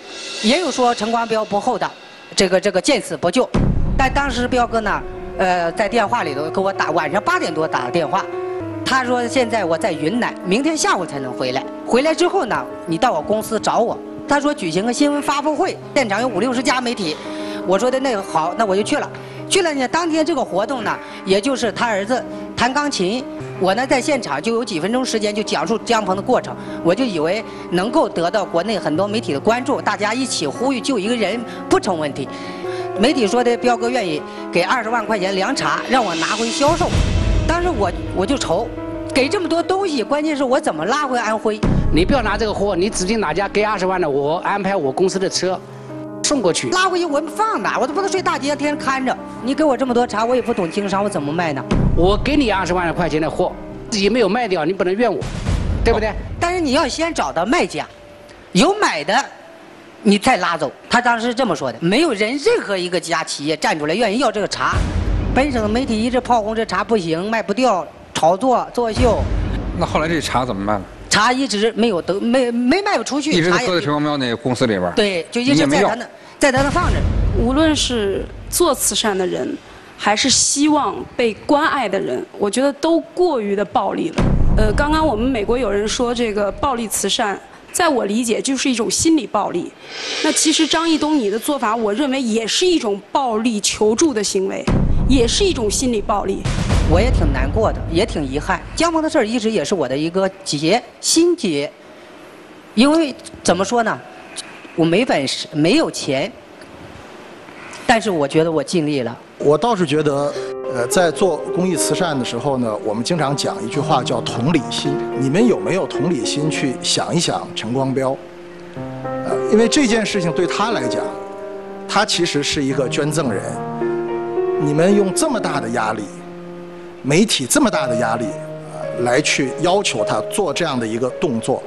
Speaker 15: 也有说陈光标不厚道，这个这个见死不救。但当时彪哥呢？呃，在电话里头给我打，晚上八点多打的电话，他说现在我在云南，明天下午才能回来。回来之后呢，你到我公司找我。他说举行个新闻发布会，现场有五六十家媒体。我说的那个好，那我就去了。去了呢，当天这个活动呢，也就是他儿子弹钢琴，我呢在现场就有几分钟时间就讲述江鹏的过程，我就以为能够得到国内很多媒体的关注，大家一起呼吁救一个人不成问题。媒体说的彪哥愿意给二十万块钱凉茶，让我拿回销售。当时我我就愁，给这么多东西，关键是我怎么拉回安徽？
Speaker 16: 你不要拿这个货，你指定哪家给二十万的，我安排我公司的车送过去。
Speaker 15: 拉回去我放哪？我都不能睡大街，天天看着。你给我这么多茶，我也不懂经商，我怎么卖呢？
Speaker 16: 我给你二十万块钱的货，自己没有卖掉，你不能怨我，对不对？
Speaker 15: 但是你要先找到卖家，有买的。你再拉走，他当时是这么说的：没有人任何一个家企业站出来愿意要这个茶。本省的媒体一直炮轰这茶不行，卖不掉，炒作作秀。
Speaker 2: 那后来这茶怎么办？
Speaker 15: 茶一直没有得没没卖不出去。
Speaker 2: 一直搁在平光庙那个公司里边。
Speaker 15: 对，就一直在他那，在他那放着。
Speaker 6: 无论是做慈善的人，还是希望被关爱的人，我觉得都过于的暴力了。呃，刚刚我们美国有人说这个暴力慈善。在我理解，就是一种心理暴力。那其实张义东你的做法，我认为也是一种暴力求助的行为，也是一种心理暴力。
Speaker 15: 我也挺难过的，也挺遗憾。江鹏的事儿一直也是我的一个结心结，因为怎么说呢，我没本事，没有钱，但是我觉得我尽力了。
Speaker 7: 我倒是觉得。呃，在做公益慈善的时候呢，我们经常讲一句话叫同理心。你们有没有同理心去想一想陈光标？呃，因为这件事情对他来讲，他其实是一个捐赠人。你们用这么大的压力，媒体这么大的压力，呃，来去要求他做这样的一个动作，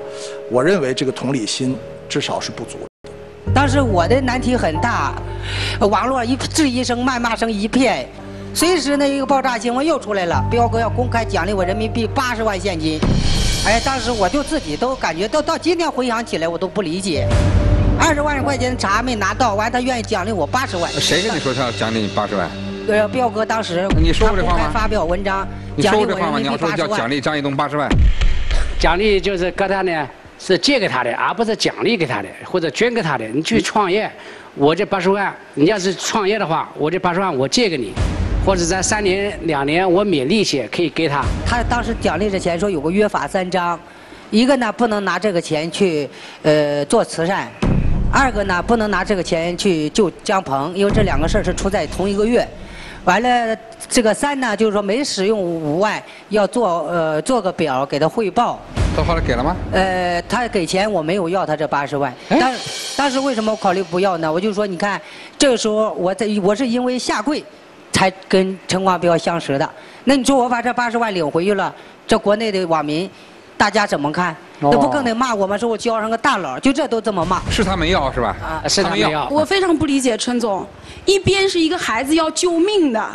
Speaker 7: 我认为这个同理心至少是不足的。
Speaker 15: 当时我的难题很大，网络一质疑声、谩骂声一片。随时那一个爆炸新闻又出来了，彪哥要公开奖励我人民币八十万现金。哎，当时我就自己都感觉到，到今天回想起来我都不理解，二十万块钱的茶没拿到，完他愿意奖励我八十万。
Speaker 2: 谁跟你说他要奖励你八十万？
Speaker 15: 呃，彪哥当时
Speaker 2: 你说过这话吗？
Speaker 15: 发表文章，
Speaker 2: 你说过这话吗？你要说叫奖励张一东八十万，
Speaker 16: 奖励就是给他呢是借给他的，而不是奖励给他的，或者捐给他的。你去创业，我这八十万，你要是创业的话，我这八十万我借给你。或者在三年两年，我免利息可以给他。
Speaker 15: 他当时奖励这钱说有个约法三章，一个呢不能拿这个钱去呃做慈善，二个呢不能拿这个钱去救江鹏，因为这两个事儿是出在同一个月。完了这个三呢就是说没使用五万要做呃做个表给他汇报。
Speaker 2: 他后来给了吗？
Speaker 15: 呃，他给钱我没有要他这八十万，当当时为什么考虑不要呢？我就说你看这个时候我在我是因为下跪。才跟陈光标相识的，那你说我把这八十万领回去了，这国内的网民，大家怎么看？那不更得骂我吗？说我交上个大佬，就这都这么骂。
Speaker 2: 是他没要是吧？
Speaker 16: 啊，是他没要。
Speaker 6: 我非常不理解陈总，一边是一个孩子要救命的，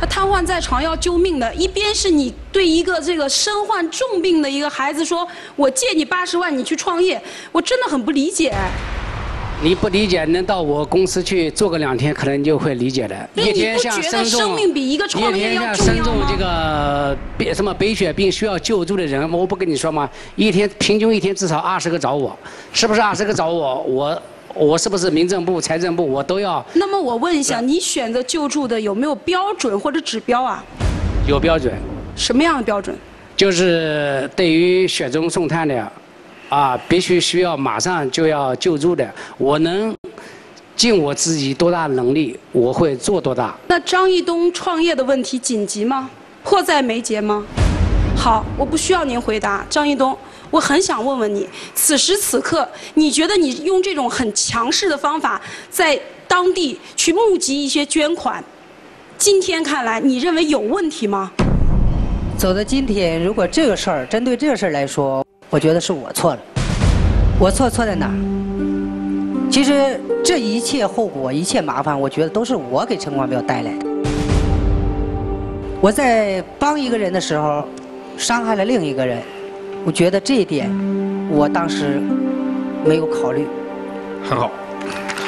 Speaker 6: 他瘫痪在床要救命的，一边是你对一个这个身患重病的一个孩子说，我借你八十万，你去创业，我真的很不理解。
Speaker 16: 你不理解，能到我公司去做个两天，可能就会理解的。
Speaker 6: 一天像生重，一
Speaker 16: 天像生重这个白什么白血病需要救助的人，我不跟你说吗？一天平均一天至少二十个找我，是不是二十个找我？我我是不是民政部、财政部，我都要
Speaker 6: 那么我问一下，你选择救助的有没有标准或者指标啊？
Speaker 16: 有标准。
Speaker 6: 什么样的标准？
Speaker 16: 就是对于雪中送炭的，啊，必须需要马上就要救助的，我能尽我自己多大能力，我会做多大。
Speaker 6: 那张义东创业的问题紧急吗？迫在眉睫吗？好，我不需要您回答，张义东。我很想问问你，此时此刻，你觉得你用这种很强势的方法，在当地去募集一些捐款，今天看来，你认为有问题吗？
Speaker 15: 走到今天，如果这个事儿针对这个事儿来说，我觉得是我错了。我错错在哪儿？其实这一切后果、一切麻烦，我觉得都是我给陈光标带来的。我在帮一个人的时候，伤害了另一个人。我觉得这一点，我当时没有考虑。
Speaker 2: 很好，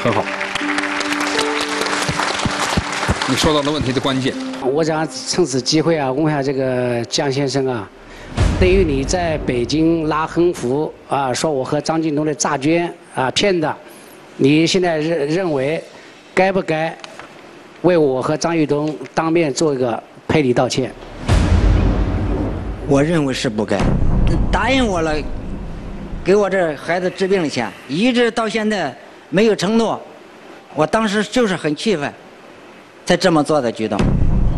Speaker 2: 很好。你说到了问题的关键。
Speaker 16: 我想趁此机会啊，问一下这个江先生啊，对于你在北京拉横幅啊，说我和张近东的诈捐啊骗的，你现在认认为该不该为我和张玉东当面做一个赔礼道歉？
Speaker 14: 我认为是不该。答应我了，给我这孩子治病的钱，一直到现在没有承诺，我当时就是很气愤，才这么做的举动。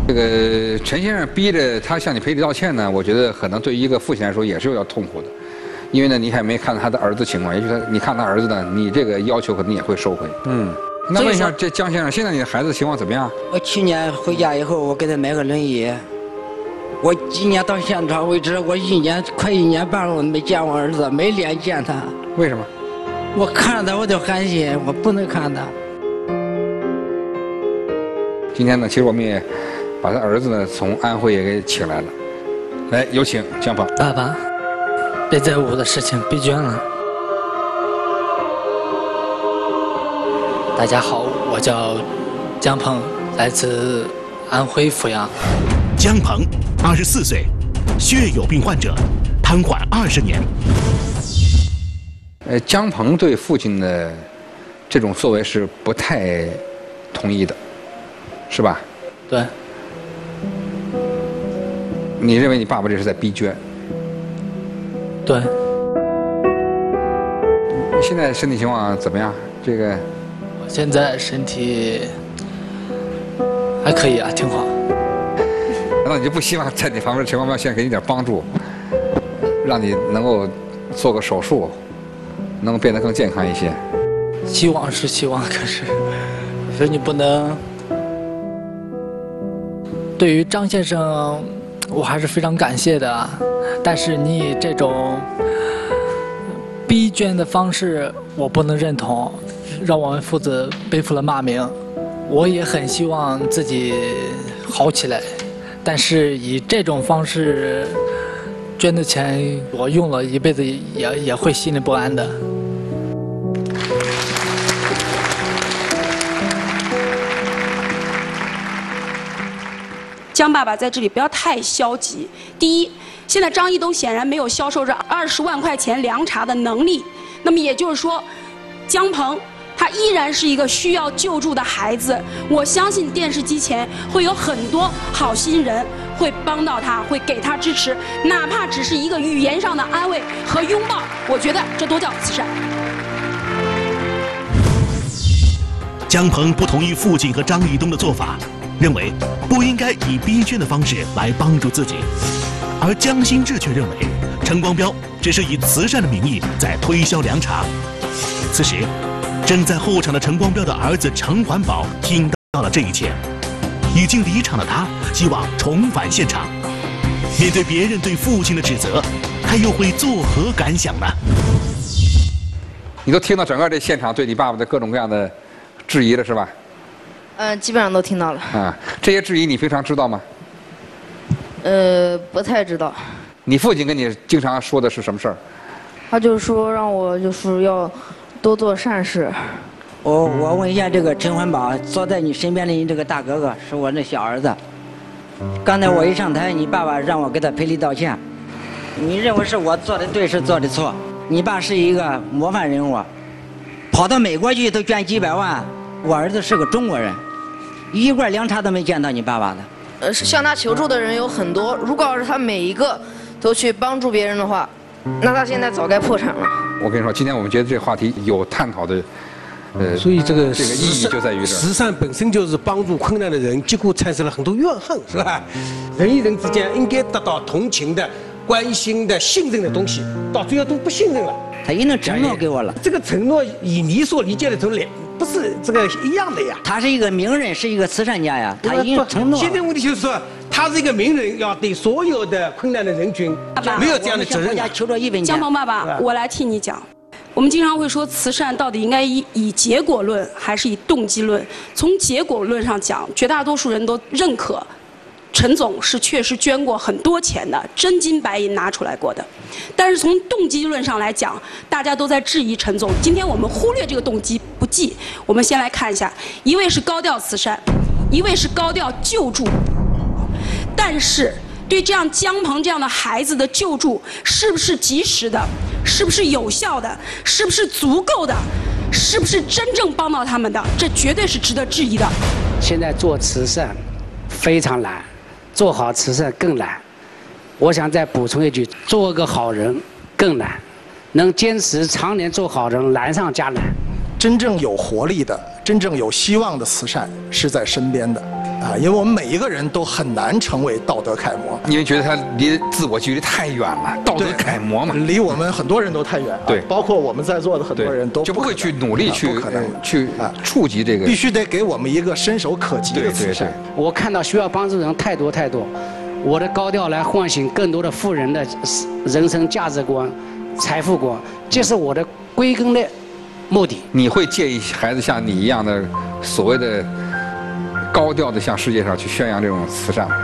Speaker 2: 这个陈先生逼着他向你赔礼道歉呢，我觉得可能对于一个父亲来说也是有点痛苦的，因为呢，你还没看到他的儿子情况，也许他你看他儿子呢，你这个要求可能也会收回。嗯，那问一下这江先生，现在你的孩子情况怎么样？
Speaker 14: 我去年回家以后，我给他买个轮椅。我今年到现场为止，我一年快一年半了，我没见我儿子，没脸见他。
Speaker 2: 为什么？
Speaker 14: 我看着他我就寒心，我不能看他。
Speaker 2: 今天呢，其实我们也把他儿子呢从安徽也给请来了。来，有请江鹏。
Speaker 17: 爸爸，别在乎的事情，别捐了。大家好，我叫江鹏，来自安徽阜阳。
Speaker 5: 江鹏。二十四岁，血友病患者，瘫痪二十年。
Speaker 2: 呃，江鹏对父亲的这种作为是不太同意的，是吧？
Speaker 17: 对。
Speaker 2: 你认为你爸爸这是在逼捐？
Speaker 17: 对。
Speaker 2: 现在身体情况怎么样？这个？
Speaker 17: 我现在身体还可以啊，挺好。
Speaker 2: 难道你就不希望在你旁边陈光标现在给你点帮助，让你能够做个手术，能够变得更健康一些？
Speaker 17: 希望是希望，可是，可是你不能。对于张先生，我还是非常感谢的，但是你以这种逼捐的方式，我不能认同，让我们父子背负了骂名。我也很希望自己好起来。但是以这种方式捐的钱，我用了一辈子也也会心里不安的。
Speaker 6: 江爸爸在这里不要太消极。第一，现在张一东显然没有销售这二十万块钱凉茶的能力，那么也就是说，江鹏。他依然是一个需要救助的孩子，我相信电视机前会有很多好心人会帮到他，会给他支持，哪怕只是一个语言上的安慰和拥抱，我觉得这都叫慈善。
Speaker 5: 江鹏不同意父亲和张立东的做法，认为不应该以逼捐的方式来帮助自己，而江新志却认为陈光标只是以慈善的名义在推销凉茶。此时。正在候场的陈光标的儿子陈环保听到了这一切，已经离场的他希望重返现场。面对别人对父亲的指责，他又会作何感想呢？
Speaker 2: 你都听到整个这现场对你爸爸的各种各样的质疑了，是吧？
Speaker 3: 嗯，基本上都听到了。
Speaker 2: 啊，这些质疑你非常知道吗？
Speaker 3: 呃，不太知道。
Speaker 2: 你父亲跟你经常说的是什么事儿？
Speaker 3: 他就说让我就是要。多做善事。
Speaker 14: 我我问一下，这个陈环保坐在你身边的你这个大哥哥是我那小儿子。刚才我一上台，你爸爸让我给他赔礼道歉。你认为是我做的对，是做的错？你爸是一个模范人物，跑到美国去都捐几百万。我儿子是个中国人，一罐凉茶都没见到你爸爸的。
Speaker 3: 呃，向他求助的人有很多，如果要是他每一个都去帮助别人的话，那他现在早该破产了。
Speaker 2: 我跟你说，今天我们觉得这个话题有探讨的，呃，
Speaker 8: 所以这个
Speaker 2: 这个意义就在于这儿。
Speaker 8: 慈善本身就是帮助困难的人，结果产生了很多怨恨，是吧？人与人之间应该得到同情的、关心的、信任的东西，到最后都不信任了。
Speaker 14: 他已经承诺给我了，
Speaker 8: 这个承诺以你所理解的承诺，不是这个一样的呀。
Speaker 14: 他是一个名人，是一个慈善家呀，他已经承诺。
Speaker 8: 现在问题就是说，他是一个名人，要对所有的困难的人群没有这样的责任。
Speaker 14: 求助一分。
Speaker 6: 江鹏爸爸，我来替你讲。我们经常会说，慈善到底应该以以结果论还是以动机论？从结果论上讲，绝大多数人都认可。陈总是确实捐过很多钱的，真金白银拿出来过的。但是从动机论上来讲，大家都在质疑陈总。今天我们忽略这个动机不计，我们先来看一下：一位是高调慈善，一位是高调救助。但是对这样江鹏这样的孩子的救助，是不是及时的？是不是有效的？是不是足够的？是不是真正帮到他们的？这绝对是值得质疑的。
Speaker 4: 现在做慈善非常难。做好慈善更难，我想再补充一句：做个好人更难，能坚持常年做好人难上加难。
Speaker 7: 真正有活力的、真正有希望的慈善是在身边的，啊，因为我们每一个人都很难成为道德楷模。
Speaker 2: 因为觉得他离自我距离太远了，道德楷模嘛，
Speaker 7: 离我们很多人都太远。
Speaker 2: 对，
Speaker 7: 包括我们在座的很多人都
Speaker 2: 就不会去努力去
Speaker 7: 可能
Speaker 2: 去啊触及这个。
Speaker 7: 必须得给我们一个伸手可及的慈善。
Speaker 4: 我看到需要帮助的人太多太多，我的高调来唤醒更多的富人的人生价值观、财富观，这是我的归根的。目的，
Speaker 2: 你会介意孩子像你一样的所谓的高调的向世界上去宣扬这种慈善吗？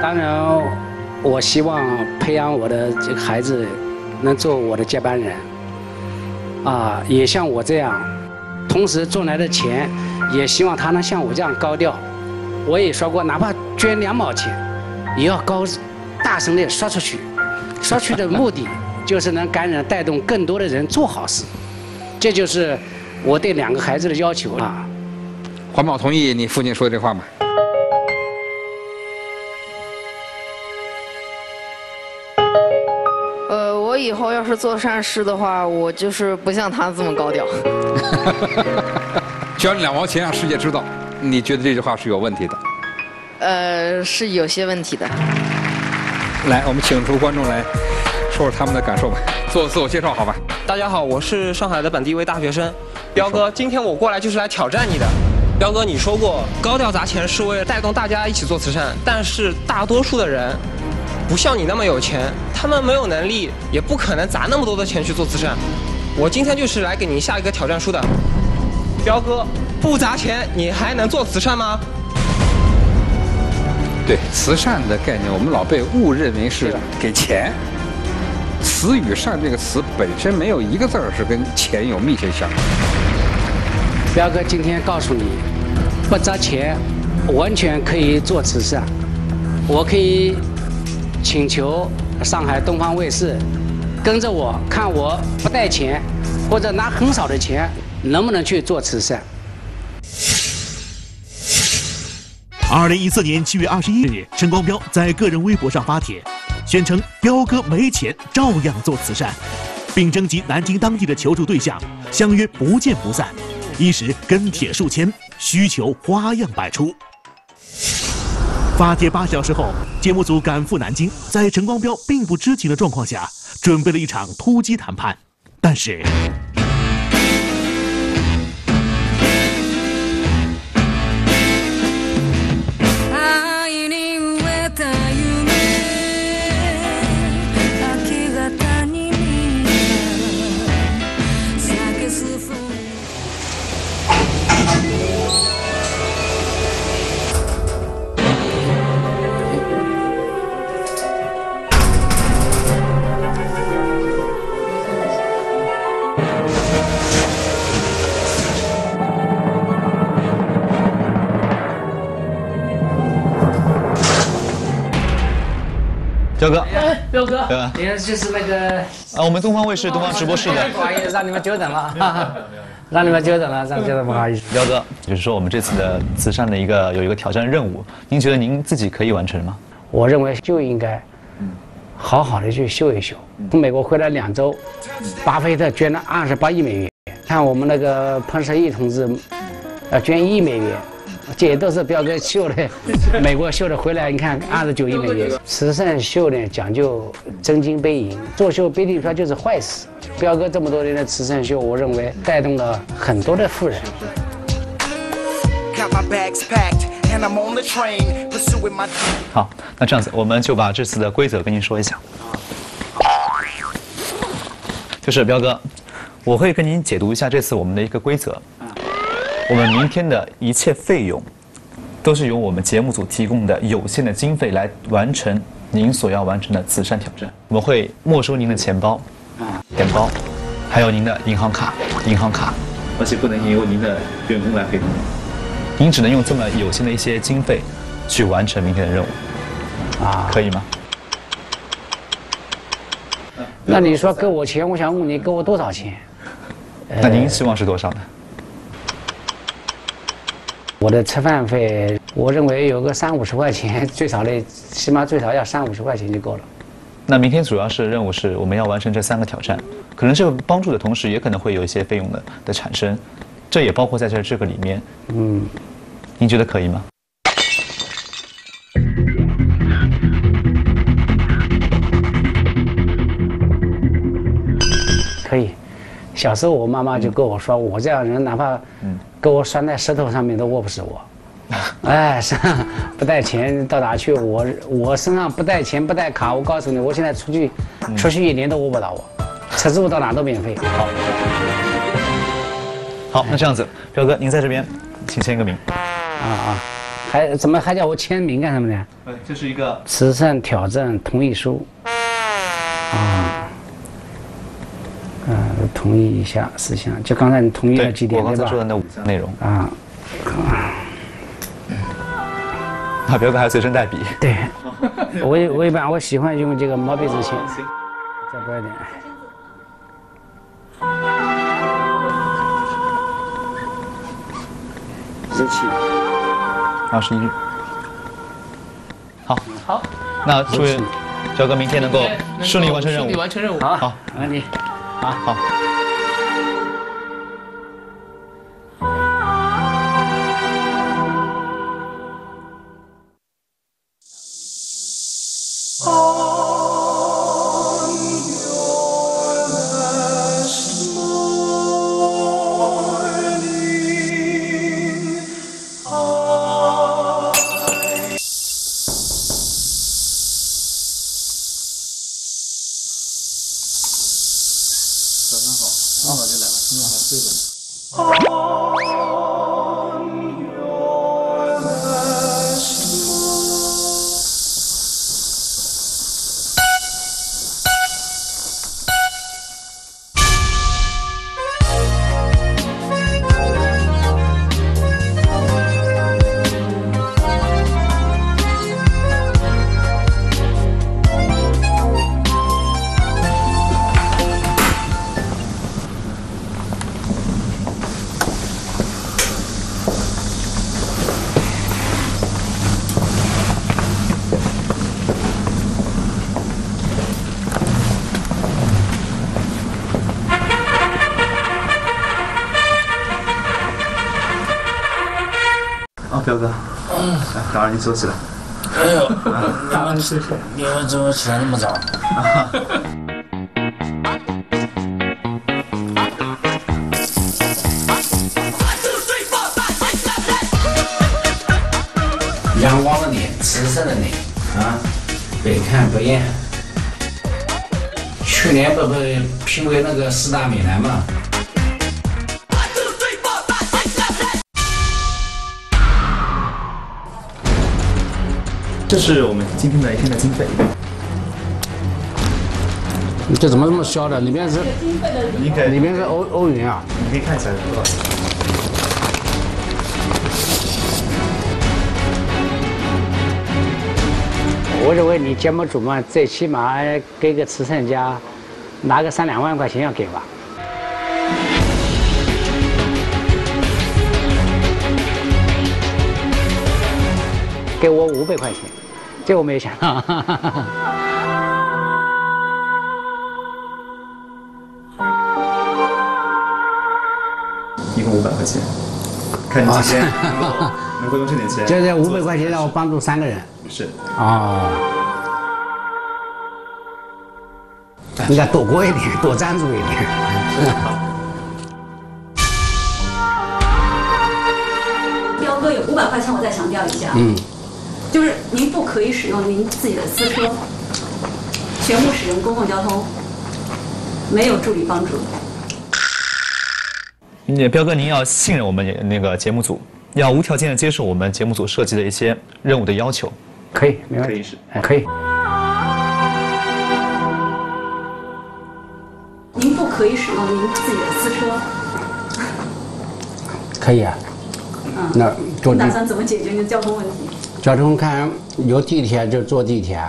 Speaker 4: 当然，我希望培养我的这个孩子能做我的接班人，啊，也像我这样，同时赚来的钱，也希望他能像我这样高调。我也说过，哪怕捐两毛钱，也要高大声的说出去，说去的目的就是能感染、带动更多的人做好事。这就是我对两个孩子的要求啊。
Speaker 2: 环保同意你父亲说的这话吗？
Speaker 3: 呃，我以后要是做善事的话，我就是不像他这么高调。
Speaker 2: 捐两毛钱让世界知道，你觉得这句话是有问题的？
Speaker 3: 呃，是有些问题的。
Speaker 2: 来，我们请出观众来说说他们的感受吧，做自我介绍好吧。
Speaker 18: 大家好，我是上海的本地一位大学生，彪哥。今天我过来就是来挑战你的，彪哥。你说过高调砸钱是为了带动大家一起做慈善，但是大多数的人不像你那么有钱，他们没有能力，也不可能砸那么多的钱去做慈善。我今天就是来给您下一个挑战书的，彪哥。不砸钱，你还能做慈善吗？
Speaker 2: 对慈善的概念，我们老被误认为是给钱。慈与善这个词本身没有一个字儿是跟钱有密切相关。
Speaker 4: 彪哥今天告诉你，不砸钱，完全可以做慈善。我可以请求上海东方卫视跟着我看，我不带钱或者拿很少的钱，能不能去做慈善？
Speaker 5: 二零一四年七月二十一日，陈光标在个人微博上发帖。宣称彪哥没钱照样做慈善，并征集南京当地的求助对象，相约不见不散。一时跟帖数千，需求花样百出。发帖八小时后，节目组赶赴南京，在陈光标并不知情的状况下，准备了一场突击谈判。但是。
Speaker 19: 彪哥，
Speaker 13: 彪哥，
Speaker 19: 对吧？
Speaker 13: 你看，就是那个
Speaker 19: 啊，我们东方卫视东方直播室的，
Speaker 13: 不好意思，让你们久等了。
Speaker 4: 让你们久等了，让久等不好意思。
Speaker 19: 彪哥，就是说我们这次的慈善的一个有一个挑战任务，您觉得您自己可以完成吗？
Speaker 4: 我认为就应该好好的去秀一秀。从美国回来两周，巴菲特捐了二十八亿美元，看我们那个彭世义同志，呃，捐一亿美元，这也都是彪哥秀的，美国秀的回来，你看二十九亿美元。慈善秀呢讲究真金白银，作秀不一定说就是坏事。彪哥这么多年的慈善秀，我认为带动了很多的富人。
Speaker 20: Got my bags packed and I'm on the train, pursuing my
Speaker 19: 好，那这样子，我们就把这次的规则跟您说一下。就是彪哥，我会跟您解读一下这次我们的一个规则。我们明天的一切费用，都是由我们节目组提供的有限的经费来完成您所要完成的慈善挑战。我们会没收您的钱包、钱包，还有您的银行卡、银行卡，而且不能由您的员工来陪同。您只能用这么有限的一些经费去完成明天的任务，
Speaker 4: 啊，
Speaker 19: 可以吗？
Speaker 4: 那你说给我钱，我想问你给我多少钱？
Speaker 19: 那您希望是多少呢？
Speaker 4: 我的吃饭费，我认为有个三五十块钱，最少的，起码最少要三五十块钱就够了。
Speaker 19: 那明天主要是任务是我们要完成这三个挑战，可能这个帮助的同时，也可能会有一些费用的的产生，这也包括在这这个里面。
Speaker 4: 嗯，
Speaker 19: 您觉得可以吗？
Speaker 4: 可以。小时候我妈妈就跟我说，我这样人哪怕给我拴在石头上面都握不死我。哎，身上不带钱到哪去？我我身上不带钱不带卡，我告诉你，我现在出去出去一年都握不到我，车子我到哪都免费。
Speaker 19: 好，好，那这样子，彪哥您在这边，请签个名。
Speaker 4: 啊啊，还怎么还叫我签名干什么呢？
Speaker 19: 呃，这是一个
Speaker 4: 慈善挑战同意书。啊。呃，同意一下事项，就刚才你同意了几点
Speaker 19: 我刚才？说的那五项内容。
Speaker 4: 啊，
Speaker 19: 啊，彪哥还随身带笔。
Speaker 4: 对，我一我一般我喜欢用这个毛笔字签，再拨一点。十七
Speaker 19: 二十一日。好，
Speaker 17: 好，
Speaker 19: 那祝愿彪哥明天能够顺利完成任务。
Speaker 17: 顺利完成任务。
Speaker 4: 好，
Speaker 19: 好，
Speaker 4: 没啊好。
Speaker 17: 来
Speaker 19: 打扰您休息了。
Speaker 17: 哎呦，你们怎么起来那么早？
Speaker 4: 阳光的脸，慈善的脸啊，百看不厌。去年不被评为那个四大美男嘛？
Speaker 19: 这是我们今天的一天的经费。
Speaker 4: 这怎么这么嚣张？里面是里面是欧欧元啊？
Speaker 19: 你可以看一下
Speaker 4: 我认为你节目组嘛最起码给个慈善家拿个三两万块钱要给吧。给我五百块钱。这我没想到。
Speaker 19: 一共五百块钱，看你今天能够能够用这点钱，
Speaker 4: 就这五百块钱让我帮助三个人。
Speaker 19: 是。
Speaker 4: 哦，应该躲过一点，躲赞助一点。
Speaker 21: 彪哥有五百块钱，我再强调一下，
Speaker 4: 嗯，
Speaker 21: 就是您不可以使用您自己的私车，全部使用公共交通，没有助理帮助。
Speaker 19: 你彪哥，您要信任我们那个节目组，要无条件的接受我们节目组设计的一些任务的要求。
Speaker 4: 可以，没问题，
Speaker 19: 可以是，
Speaker 4: 哎，可以。
Speaker 21: 您不可以使用您自己的私车，
Speaker 4: 可以啊。
Speaker 21: 嗯，
Speaker 4: 那
Speaker 21: 你打算怎么解决您的交通问题？
Speaker 4: 交通看有地铁就坐地铁，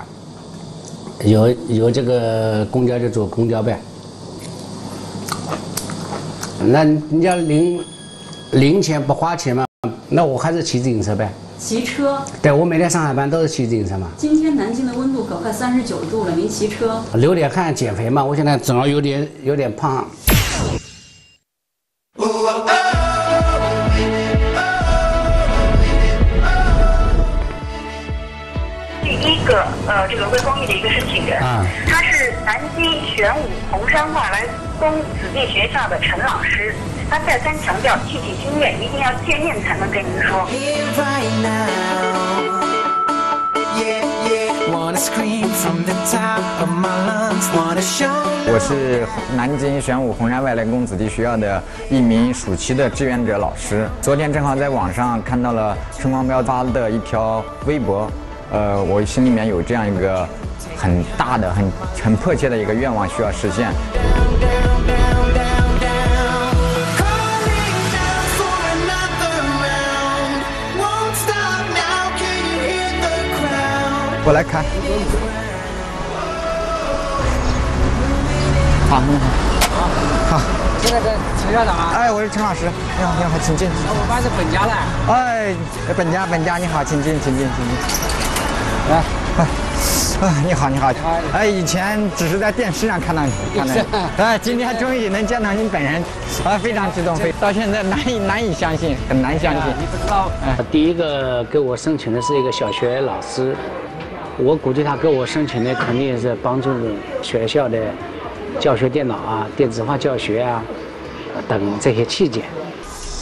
Speaker 4: 有有这个公交就坐公交呗。那你要零零钱不花钱嘛？那我还是骑自行车呗。
Speaker 21: 骑车，
Speaker 4: 对，我每天上下班都是骑自行车嘛。
Speaker 21: 今天南京的温度可快三十九度了，您骑车，
Speaker 4: 流点汗减肥嘛，我现在正好有点有点胖。
Speaker 22: 第一个呃，这个微公益的一个申请人，
Speaker 4: 啊
Speaker 22: 他是南京玄武红山外来工子弟学校的陈老师，他再三强调具体经验一定要见面才能跟您说。
Speaker 20: Yeah, yeah. Wanna scream from the top of my lungs. Wanna show.
Speaker 23: 我是南京玄武红山外来工子弟学校的一名暑期的志愿者老师。昨天正好在网上看到了陈光标发的一条微博，呃，我心里面有这样一个很大的、很很迫切的一个愿望需要实现。我来看。好，你好。好。
Speaker 4: 现在在陈校长啊？
Speaker 23: 哎，我是陈老师。你好，你好，请进。
Speaker 4: 我班是本家的。
Speaker 23: 哎，本家本家，你好，请进，请进，请进。来，哎，哎，你好，你好。哎，以前只是在电视上看到你，看到你。哎，今天终于能见到你本人，啊，非常激动，非到现在难以难以相信，很难相信。
Speaker 4: 你不知道，第一个给我申请的是一个小学老师，我估计他给我申请的肯定是帮助学校的教学电脑啊、电子化教学啊等这些器件。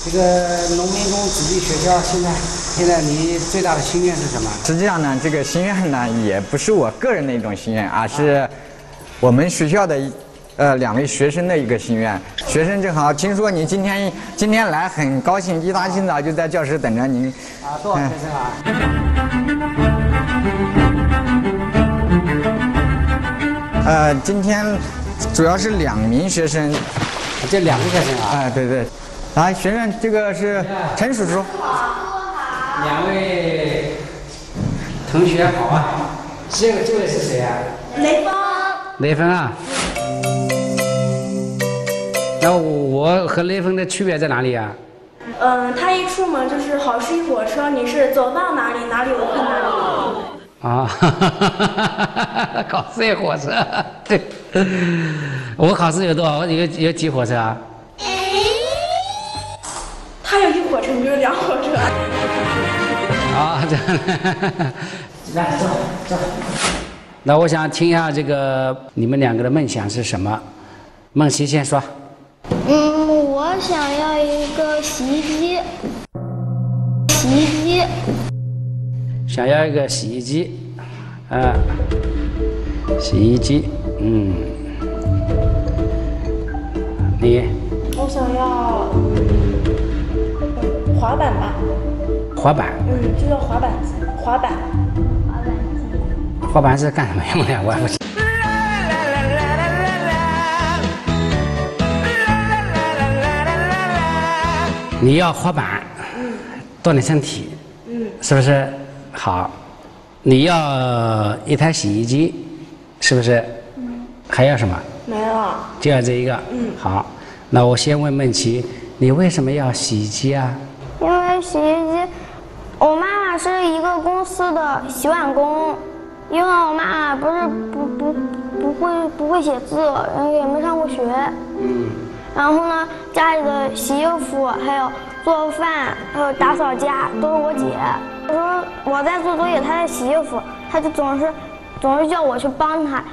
Speaker 4: 这个农民工子弟学校现在现在你最大的心愿是什么？
Speaker 23: 实际上呢，这个心愿呢，也不是我个人的一种心愿，而是我们学校的一呃两位学生的一个心愿。学生正好听说你今天今天来，很高兴，一大清早就在教室等着您。
Speaker 4: 啊，多少学生啊？
Speaker 23: 呃，今天主要是两名学生。
Speaker 4: 这两个学生啊？
Speaker 23: 哎，对对。来，学生，这个是陈叔叔。
Speaker 4: 两位同学好啊。这个这位是谁啊？
Speaker 22: 雷锋。
Speaker 4: 雷锋啊。那我和雷锋的区别在哪里啊？
Speaker 24: 嗯，他一出门就是好事一火车，你是走到哪里哪里有困难。
Speaker 4: 啊，考试有火车，对，我考试有多少？我有有几火车啊？
Speaker 24: 他有一火车，你有两火车。
Speaker 4: 啊，这样，来坐坐。那我想听一下这个你们两个的梦想是什么？梦琪先说。
Speaker 25: 嗯，我想要一个洗衣机。洗衣机。
Speaker 4: 想要一个洗衣机，啊，洗衣机，嗯，你
Speaker 24: 我想要滑板吧。
Speaker 4: 滑板，
Speaker 24: 嗯，就叫滑板，滑板。
Speaker 4: 滑板机。滑板是干什么用的？我也不知。你要滑板，锻炼身体，
Speaker 24: 嗯，
Speaker 4: 是不是？好，你要一台洗衣机，是不是？
Speaker 24: 嗯，
Speaker 4: 还要什么？
Speaker 24: 没了。
Speaker 4: 就要这一个。
Speaker 24: 嗯
Speaker 4: 好，那我先问梦琪，你为什么要洗衣机啊？
Speaker 25: 因为洗衣机，是一个公司的洗碗工，因为我妈妈不是不不不会不会写字，然后也没上过学。
Speaker 4: 嗯，
Speaker 25: 然后呢，家里的洗衣服，还有做饭，还有打扫家，都是我姐。有时候我在做作业，她在洗衣服，她就总是总是叫我去帮她。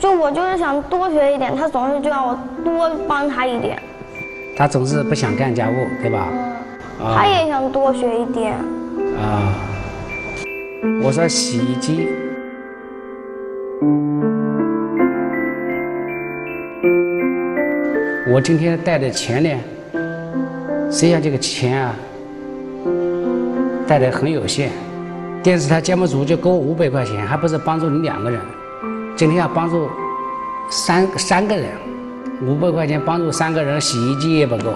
Speaker 25: 就我就是想多学一点，她总是就让我多帮她一点。
Speaker 4: 她总是不想干家务，对吧？啊
Speaker 25: 她也想多学一点。
Speaker 4: 啊，我说洗衣机，我今天带的钱呢，实际上这个钱啊，带的很有限。电视台节目组就给我五百块钱，还不是帮助你两个人，今天要帮助三三个人，五百块钱帮助三个人，洗衣机也不够，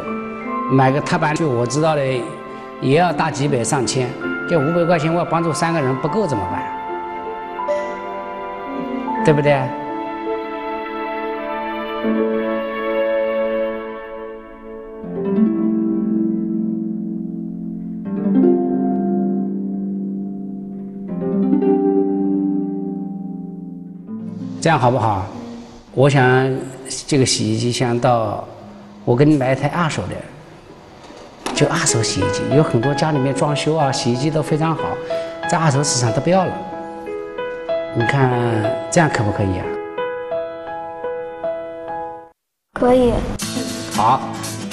Speaker 4: 买个踏板就我知道的也要大几百上千，这五百块钱我要帮助三个人不够怎么办？对不对？这样好不好？我想这个洗衣机想到，我给你买一台二手的，就二手洗衣机，有很多家里面装修啊，洗衣机都非常好，在二手市场都不要了。你看这样可不可以啊？
Speaker 25: 可以。
Speaker 4: 好，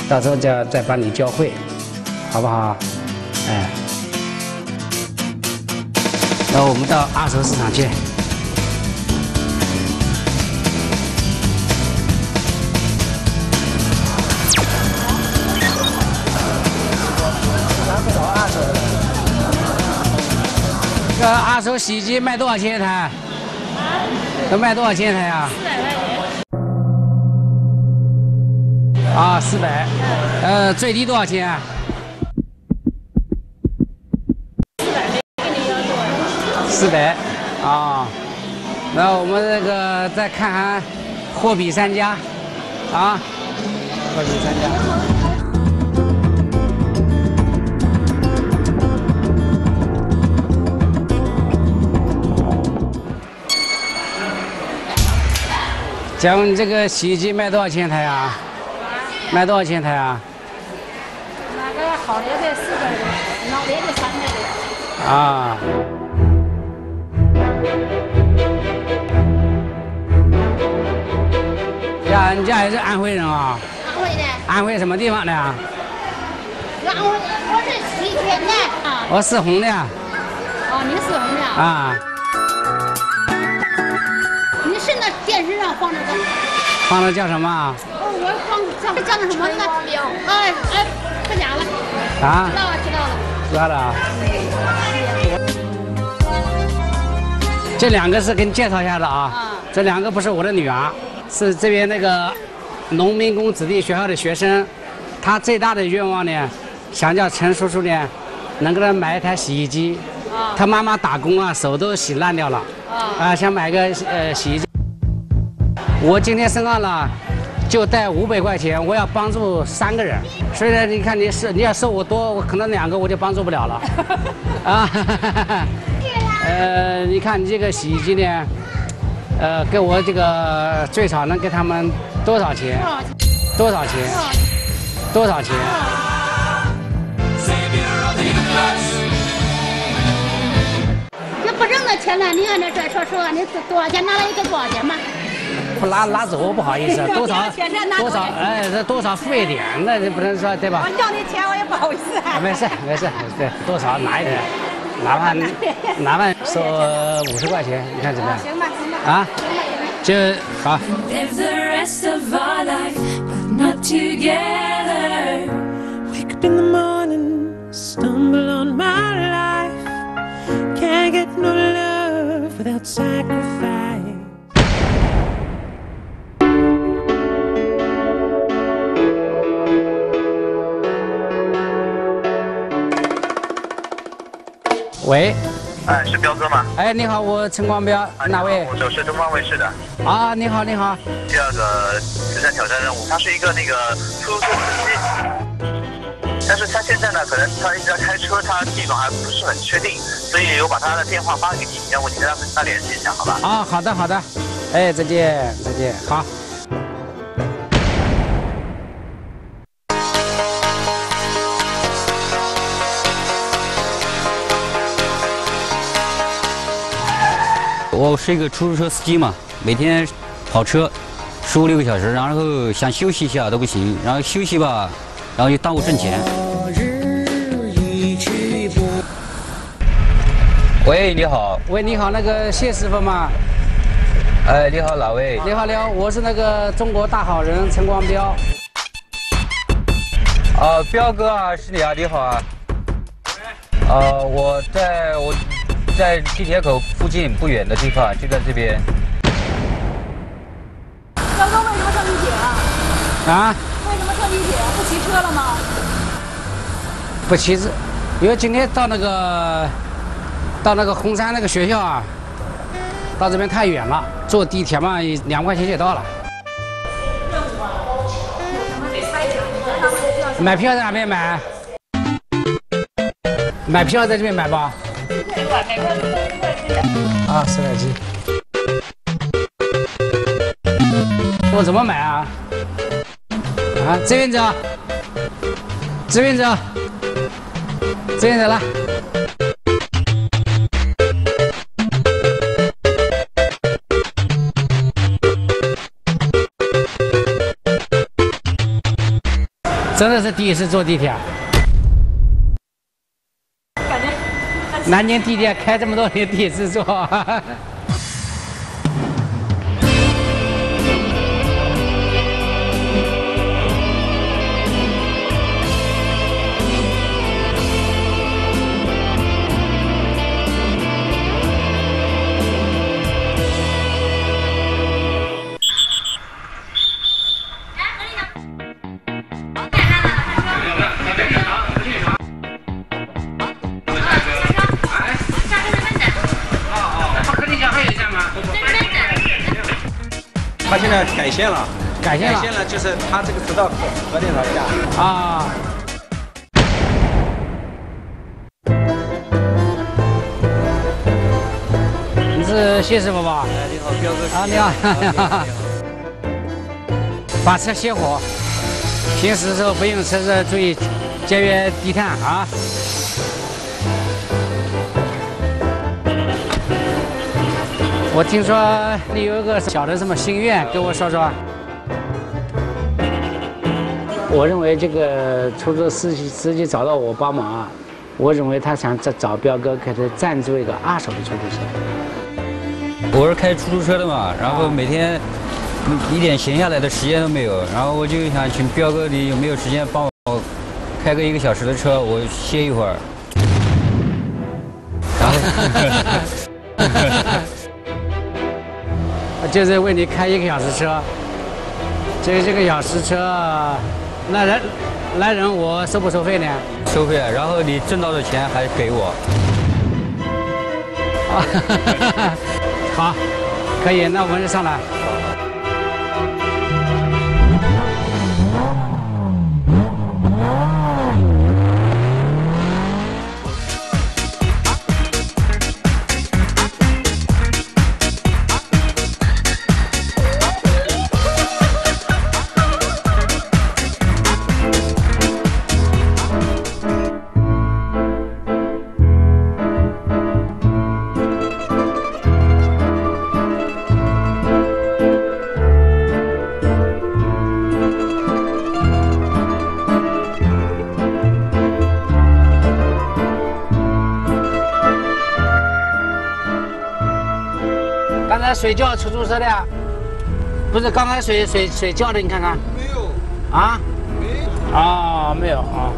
Speaker 4: 到时候再再帮你教会，好不好？哎，那我们到二手市场去。二手洗衣机卖多少钱一台？能卖多少钱一台啊？四百块钱啊，四百。呃，最低多少钱啊？四百。啊，那我们这个再看看货比三家，啊，货比三家。姐夫，你这个洗衣机卖多少钱一台啊？卖多少钱一台啊？
Speaker 21: 那个好的得四百多，老的得三百多。
Speaker 4: 啊。呀，你家也是安徽人啊？
Speaker 21: 安徽的，
Speaker 4: 安徽什么地方的呀？
Speaker 21: 安徽我是西天的啊。
Speaker 4: 我是红的。
Speaker 21: 哦，你是红的啊？
Speaker 4: 啊，
Speaker 21: 上放着个？
Speaker 4: 放的叫什么啊？
Speaker 21: 哦，我放叫叫那什么那个？哎哎，不讲了。
Speaker 4: 啊
Speaker 21: 知道了知道了。
Speaker 4: 知道了啊。这两个是给你介绍一下的啊。这两个不是我的女儿，是这边那个农民工子弟学校的学生。他最大的愿望呢，想叫陈叔叔呢，能给他买一台洗衣机。他妈妈打工啊，手都洗烂掉了。啊，想买个呃洗衣机。我今天身上呢，就带五百块钱，我要帮助三个人。所以呢，你看你是你要收我多，我可能两个我就帮助不了了。啊，呃，你看你这个洗衣机呢，呃，给我这个最少能给他们多少钱？多少钱？多少钱？
Speaker 21: 这不挣那钱了，你看这这说实话，你多少钱拿了一个多少钱嘛？
Speaker 4: 不拿拿走不好意思，多少多少哎，这多少付一点，那就不能说对吧？
Speaker 21: 我要你钱我也不好意思。
Speaker 4: 啊，没事没事，对，多少拿一点，哪怕哪怕收五十块钱，你看怎么样？
Speaker 21: 行吧行吧。
Speaker 4: 啊，就好。
Speaker 20: Live the
Speaker 4: 喂，
Speaker 26: 哎，是彪哥吗？
Speaker 4: 哎，你好，我陈光标，哪位？
Speaker 26: 我是东方卫视的。
Speaker 4: 啊，你好，你好。
Speaker 26: 第二个慈善挑战任务，他是一个那个出租车司机，但是是他现在呢，可能他一直在开车，他地方还不是很确定，所以我把他的电话发给你，要不你跟他跟他联系一下，好吧？
Speaker 4: 啊，好的好的，哎，再见再见，好。
Speaker 12: 我是一个出租车司机嘛，每天跑车十五六个小时，然后想休息一下都不行，然后休息吧，然后又耽误挣钱。喂，你好。
Speaker 4: 喂，你好，那个谢师傅吗？
Speaker 12: 哎，你好，哪位？
Speaker 4: 你好，你好，我是那个中国大好人陈光标。
Speaker 12: 啊，彪哥啊，是你啊，你好啊。啊，我在我在地铁口附近不远的地方，就在这边。
Speaker 21: 刚刚为什么上地铁啊？
Speaker 4: 啊？
Speaker 21: 为什么上地铁？不骑车了吗？
Speaker 4: 不骑车，因为今天到那个到那个红山那个学校啊，到这边太远了，坐地铁嘛，两块钱就到了。买票在哪边买？买票在这边买吧。啊，十块钱。我怎么买啊？啊，这边走，这边走，这边走来。真的是第一次坐地铁。南京地铁开这么多年，第一次坐。
Speaker 8: 改线了，
Speaker 4: 改线了
Speaker 8: 改线了，就是他这个直道口和那条架
Speaker 4: 啊。你是谢师傅吧？
Speaker 12: 哎，你好，彪哥。
Speaker 4: 啊，你好。把车熄火，平时时候不用车子注意节约低碳啊。我听说你有一个小的什么心愿，跟我说说。我认为这个出租司机司机找到我帮忙啊，我认为他想找找彪哥给他赞助一个二手的出租车。
Speaker 12: 我是开出租车的嘛，然后每天一点闲下来的时间都没有，然后我就想请彪哥，你有没有时间帮我开个一个小时的车，我歇一会儿。然后。
Speaker 4: 就是为你开一个小时车，这这个小时车，那人来人我收不收费呢？
Speaker 12: 收费，然后你挣到的钱还给我。
Speaker 4: 啊 好，可以，那我们就上来。叫出租车的呀？不是，刚才谁谁谁叫的？你看看。没有。啊？没有。啊，没有啊。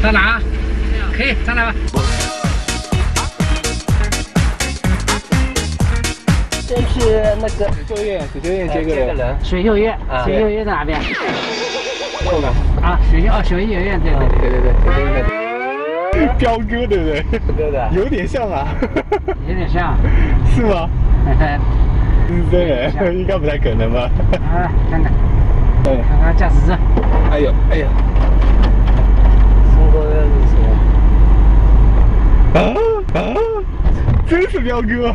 Speaker 4: 在哪？可以上来吧。
Speaker 18: 是那个水秀院，水秀院接个人。
Speaker 4: 水秀院，
Speaker 18: 啊
Speaker 4: 水秀院在哪边？
Speaker 27: 送的。
Speaker 4: 啊，学校小艺园，对对
Speaker 27: 对对对，对对对。彪哥对不对？
Speaker 4: 对对。
Speaker 27: 有点像啊。
Speaker 4: 有点像。
Speaker 27: 是吗？是真人，应该不太可能吧？
Speaker 4: 啊，看看。
Speaker 27: 对，
Speaker 4: 看看驾驶证。
Speaker 27: 哎呦，哎呦。
Speaker 4: 中国的是
Speaker 27: 谁？啊啊！真是彪哥。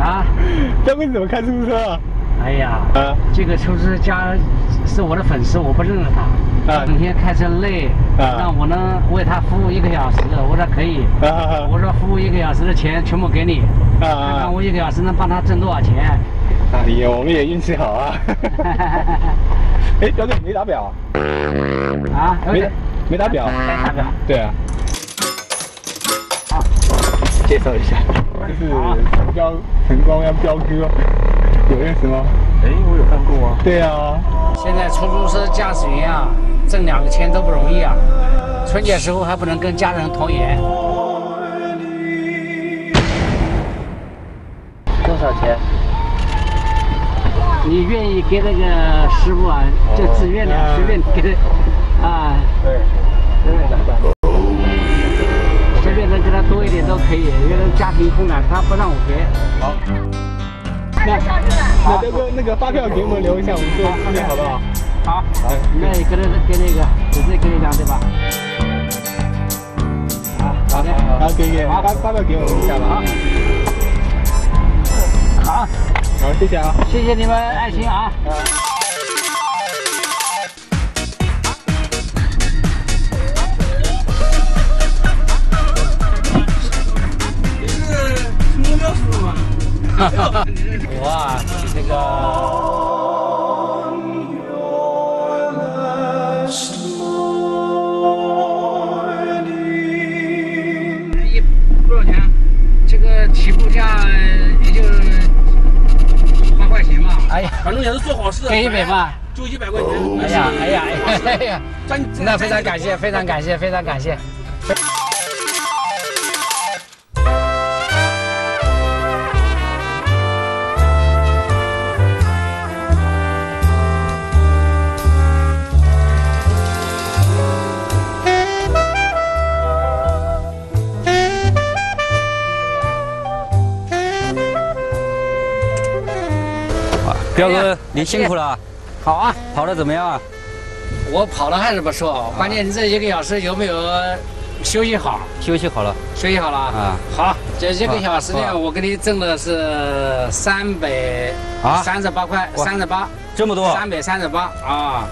Speaker 4: 啊？
Speaker 27: 张哥你怎么开出租车啊？
Speaker 4: 哎呀，啊，这个出租车家是我的粉丝，我不认识他。啊。整天开车累，啊，让我能为他服务一个小时，我说可以。啊。我说服务一个小时的钱全部给你。啊。看看我一个小时能帮他挣多少钱。
Speaker 27: 哎呀，我们也运气好啊。哎，表哥没打表。
Speaker 4: 啊？
Speaker 27: 没没打表。
Speaker 4: 没打表。
Speaker 27: 对啊。好，介绍一下，这是陈彪陈光阳彪哥。有认识吗？哎，我有看过啊。对啊。
Speaker 4: 现在出租车驾驶员啊，挣两个钱都不容易啊。春节时候还不能跟家人团圆。多少钱？你愿意给那个师傅啊，就自愿的，随便给他啊。对。对。多一点都可以，因为家庭困难，他不让我给。好。
Speaker 27: 那那彪哥，那个发票给我们留一下，我们做纪念好不好？
Speaker 4: 好，好，那给他给那个，直接跟你张对吧？好，好的，
Speaker 27: 好，给给，发发票给我们一下吧
Speaker 4: 啊。好，
Speaker 27: 好，谢谢啊，
Speaker 4: 谢谢你们爱心啊。我啊，这个一多少钱？这个起步价也就八块钱嘛。哎呀，
Speaker 27: 反正也是做好事。
Speaker 4: 给一百嘛，
Speaker 27: 就一百块钱。
Speaker 4: 哎呀，哎呀，哎呀，那非常感谢，非常感谢，非常感谢。
Speaker 12: 彪哥，你辛苦了。
Speaker 4: 好啊，
Speaker 12: 跑的怎么样啊？
Speaker 4: 我跑的还是不错，关键你这一个小时有没有休息好？
Speaker 12: 休息好了，
Speaker 4: 休息好了啊。好，这一个小时呢，我给你挣的是三百啊三十八块，三十八，
Speaker 12: 这么多？
Speaker 4: 三百三十八啊。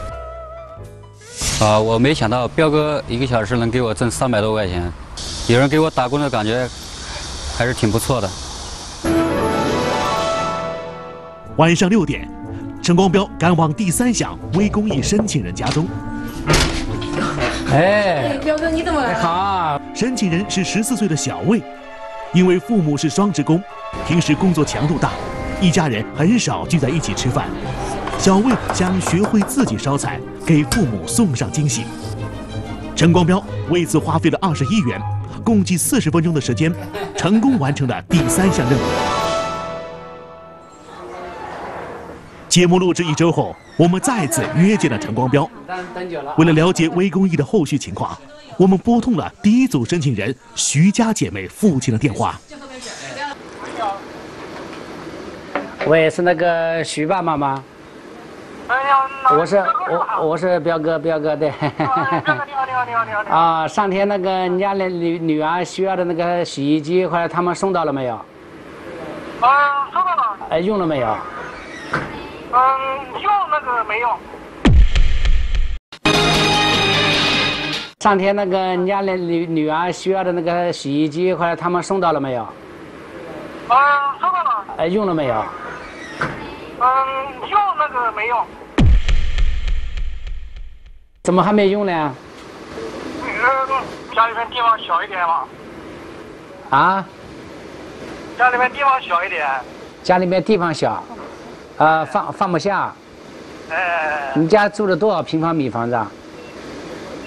Speaker 12: 啊，我没想到彪哥一个小时能给我挣三百多块钱，有人给我打工的感觉还是挺不错的。
Speaker 5: 晚上六点，陈光标赶往第三项微公益申请人家中。
Speaker 4: 哎，
Speaker 24: 彪哥你怎么来了？
Speaker 4: 好，
Speaker 5: 申请人是十四岁的小魏，因为父母是双职工，平时工作强度大，一家人很少聚在一起吃饭。小魏想学会自己烧菜，给父母送上惊喜。陈光标为此花费了二十一元，共计四十分钟的时间，成功完成了第三项任务。节目录制一周后，我们再次约见了陈光标。为了了解微公益的后续情况，我们拨通了第一组申请人徐家姐妹父亲的电话。
Speaker 4: 喂，是那个徐爸爸吗？我是我我是彪哥彪哥对。
Speaker 22: 你好你好你好。
Speaker 4: 啊，上天那个你家的女女儿需要的那个洗衣机，后来他们送到了没有？
Speaker 22: 啊，收到了。
Speaker 4: 哎，用了没有？
Speaker 22: 嗯，用那个没用。
Speaker 4: 上天那个你家的女女儿需要的那个洗衣机，后来他们送到了没有？
Speaker 22: 嗯，收到了。
Speaker 4: 哎，用了没有？
Speaker 22: 嗯，用那个没用。
Speaker 4: 怎么还没用呢？
Speaker 22: 嗯，家里面地方小一点嘛。
Speaker 4: 啊？
Speaker 22: 家里面地方小一点。
Speaker 4: 家里面地方小，啊，放放不下。
Speaker 22: 哎。
Speaker 4: 你家住了多少平方米房子啊？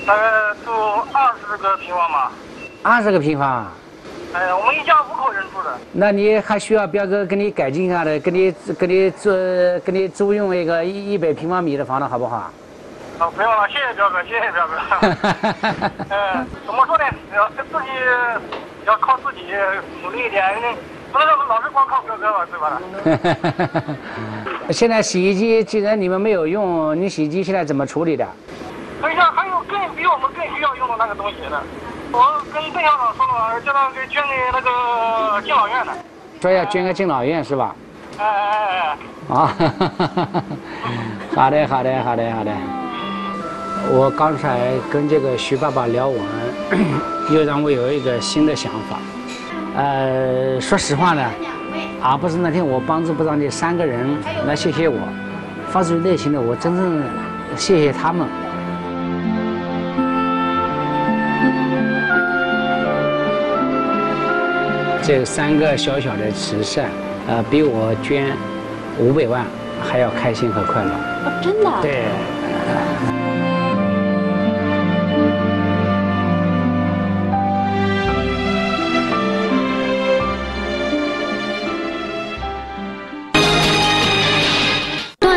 Speaker 22: 大概住二十个平方吧。
Speaker 4: 二十个平方。
Speaker 22: 哎，我们一家五口人住的。
Speaker 4: 那你还需要彪哥给你改进一下的，给你给你租给你租用一个一一百平方米的房子，好不好？
Speaker 28: 啊，不用了，谢谢彪哥，谢谢彪哥。嗯，怎么说呢？要自己要靠自己努力一点，不能老是光靠哥哥吧，对吧？
Speaker 4: 现在洗衣机既然你们没有用，你洗衣机现在怎么处理的？
Speaker 28: 等一下，还有更比我们更需要用的那个东西呢。我跟邓校长说了，叫他给捐给那个敬老院的。
Speaker 4: 说要捐给敬老院是吧？
Speaker 28: 哎哎哎哎。
Speaker 4: 啊，好的好的好的好的。我刚才跟这个徐爸爸聊完，又让我有一个新的想法。呃，说实话呢，而不是那天我帮助不上你三个人来谢谢我，发自内心的我真正谢谢他们。这三个小小的慈善，呃，比我捐五百万还要开心和快乐。
Speaker 21: 哦，真的？
Speaker 4: 对。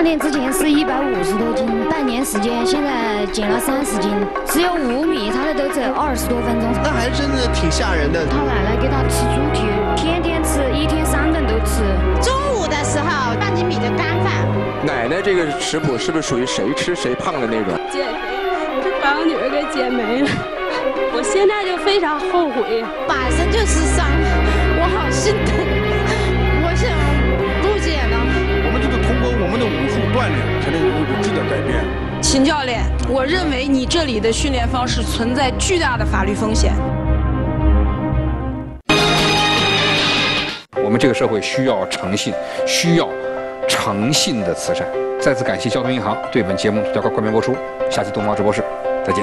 Speaker 29: 锻炼之前是一百五十多斤，半年时间现在减了三十斤，只有五米，他的都只有二十多分钟。
Speaker 30: 那还真的挺吓人的。
Speaker 29: 他奶奶给他吃猪蹄，天天吃，一天三顿都吃。
Speaker 31: 中午的时候半斤米的干饭。
Speaker 32: 奶奶这个食谱是不是属于谁吃谁胖的那种？
Speaker 6: 减肥，就把我女儿给减没了。我现在就非常后悔，
Speaker 31: 本身就是伤，我好心疼。
Speaker 33: 锻炼，才能有一个质的改变。
Speaker 6: 秦教练，我认为你这里的训练方式存在巨大的法律风险。
Speaker 2: 我们这个社会需要诚信，需要诚信的慈善。再次感谢交通银行对本节目独家冠名播出。下期东方直播室再见。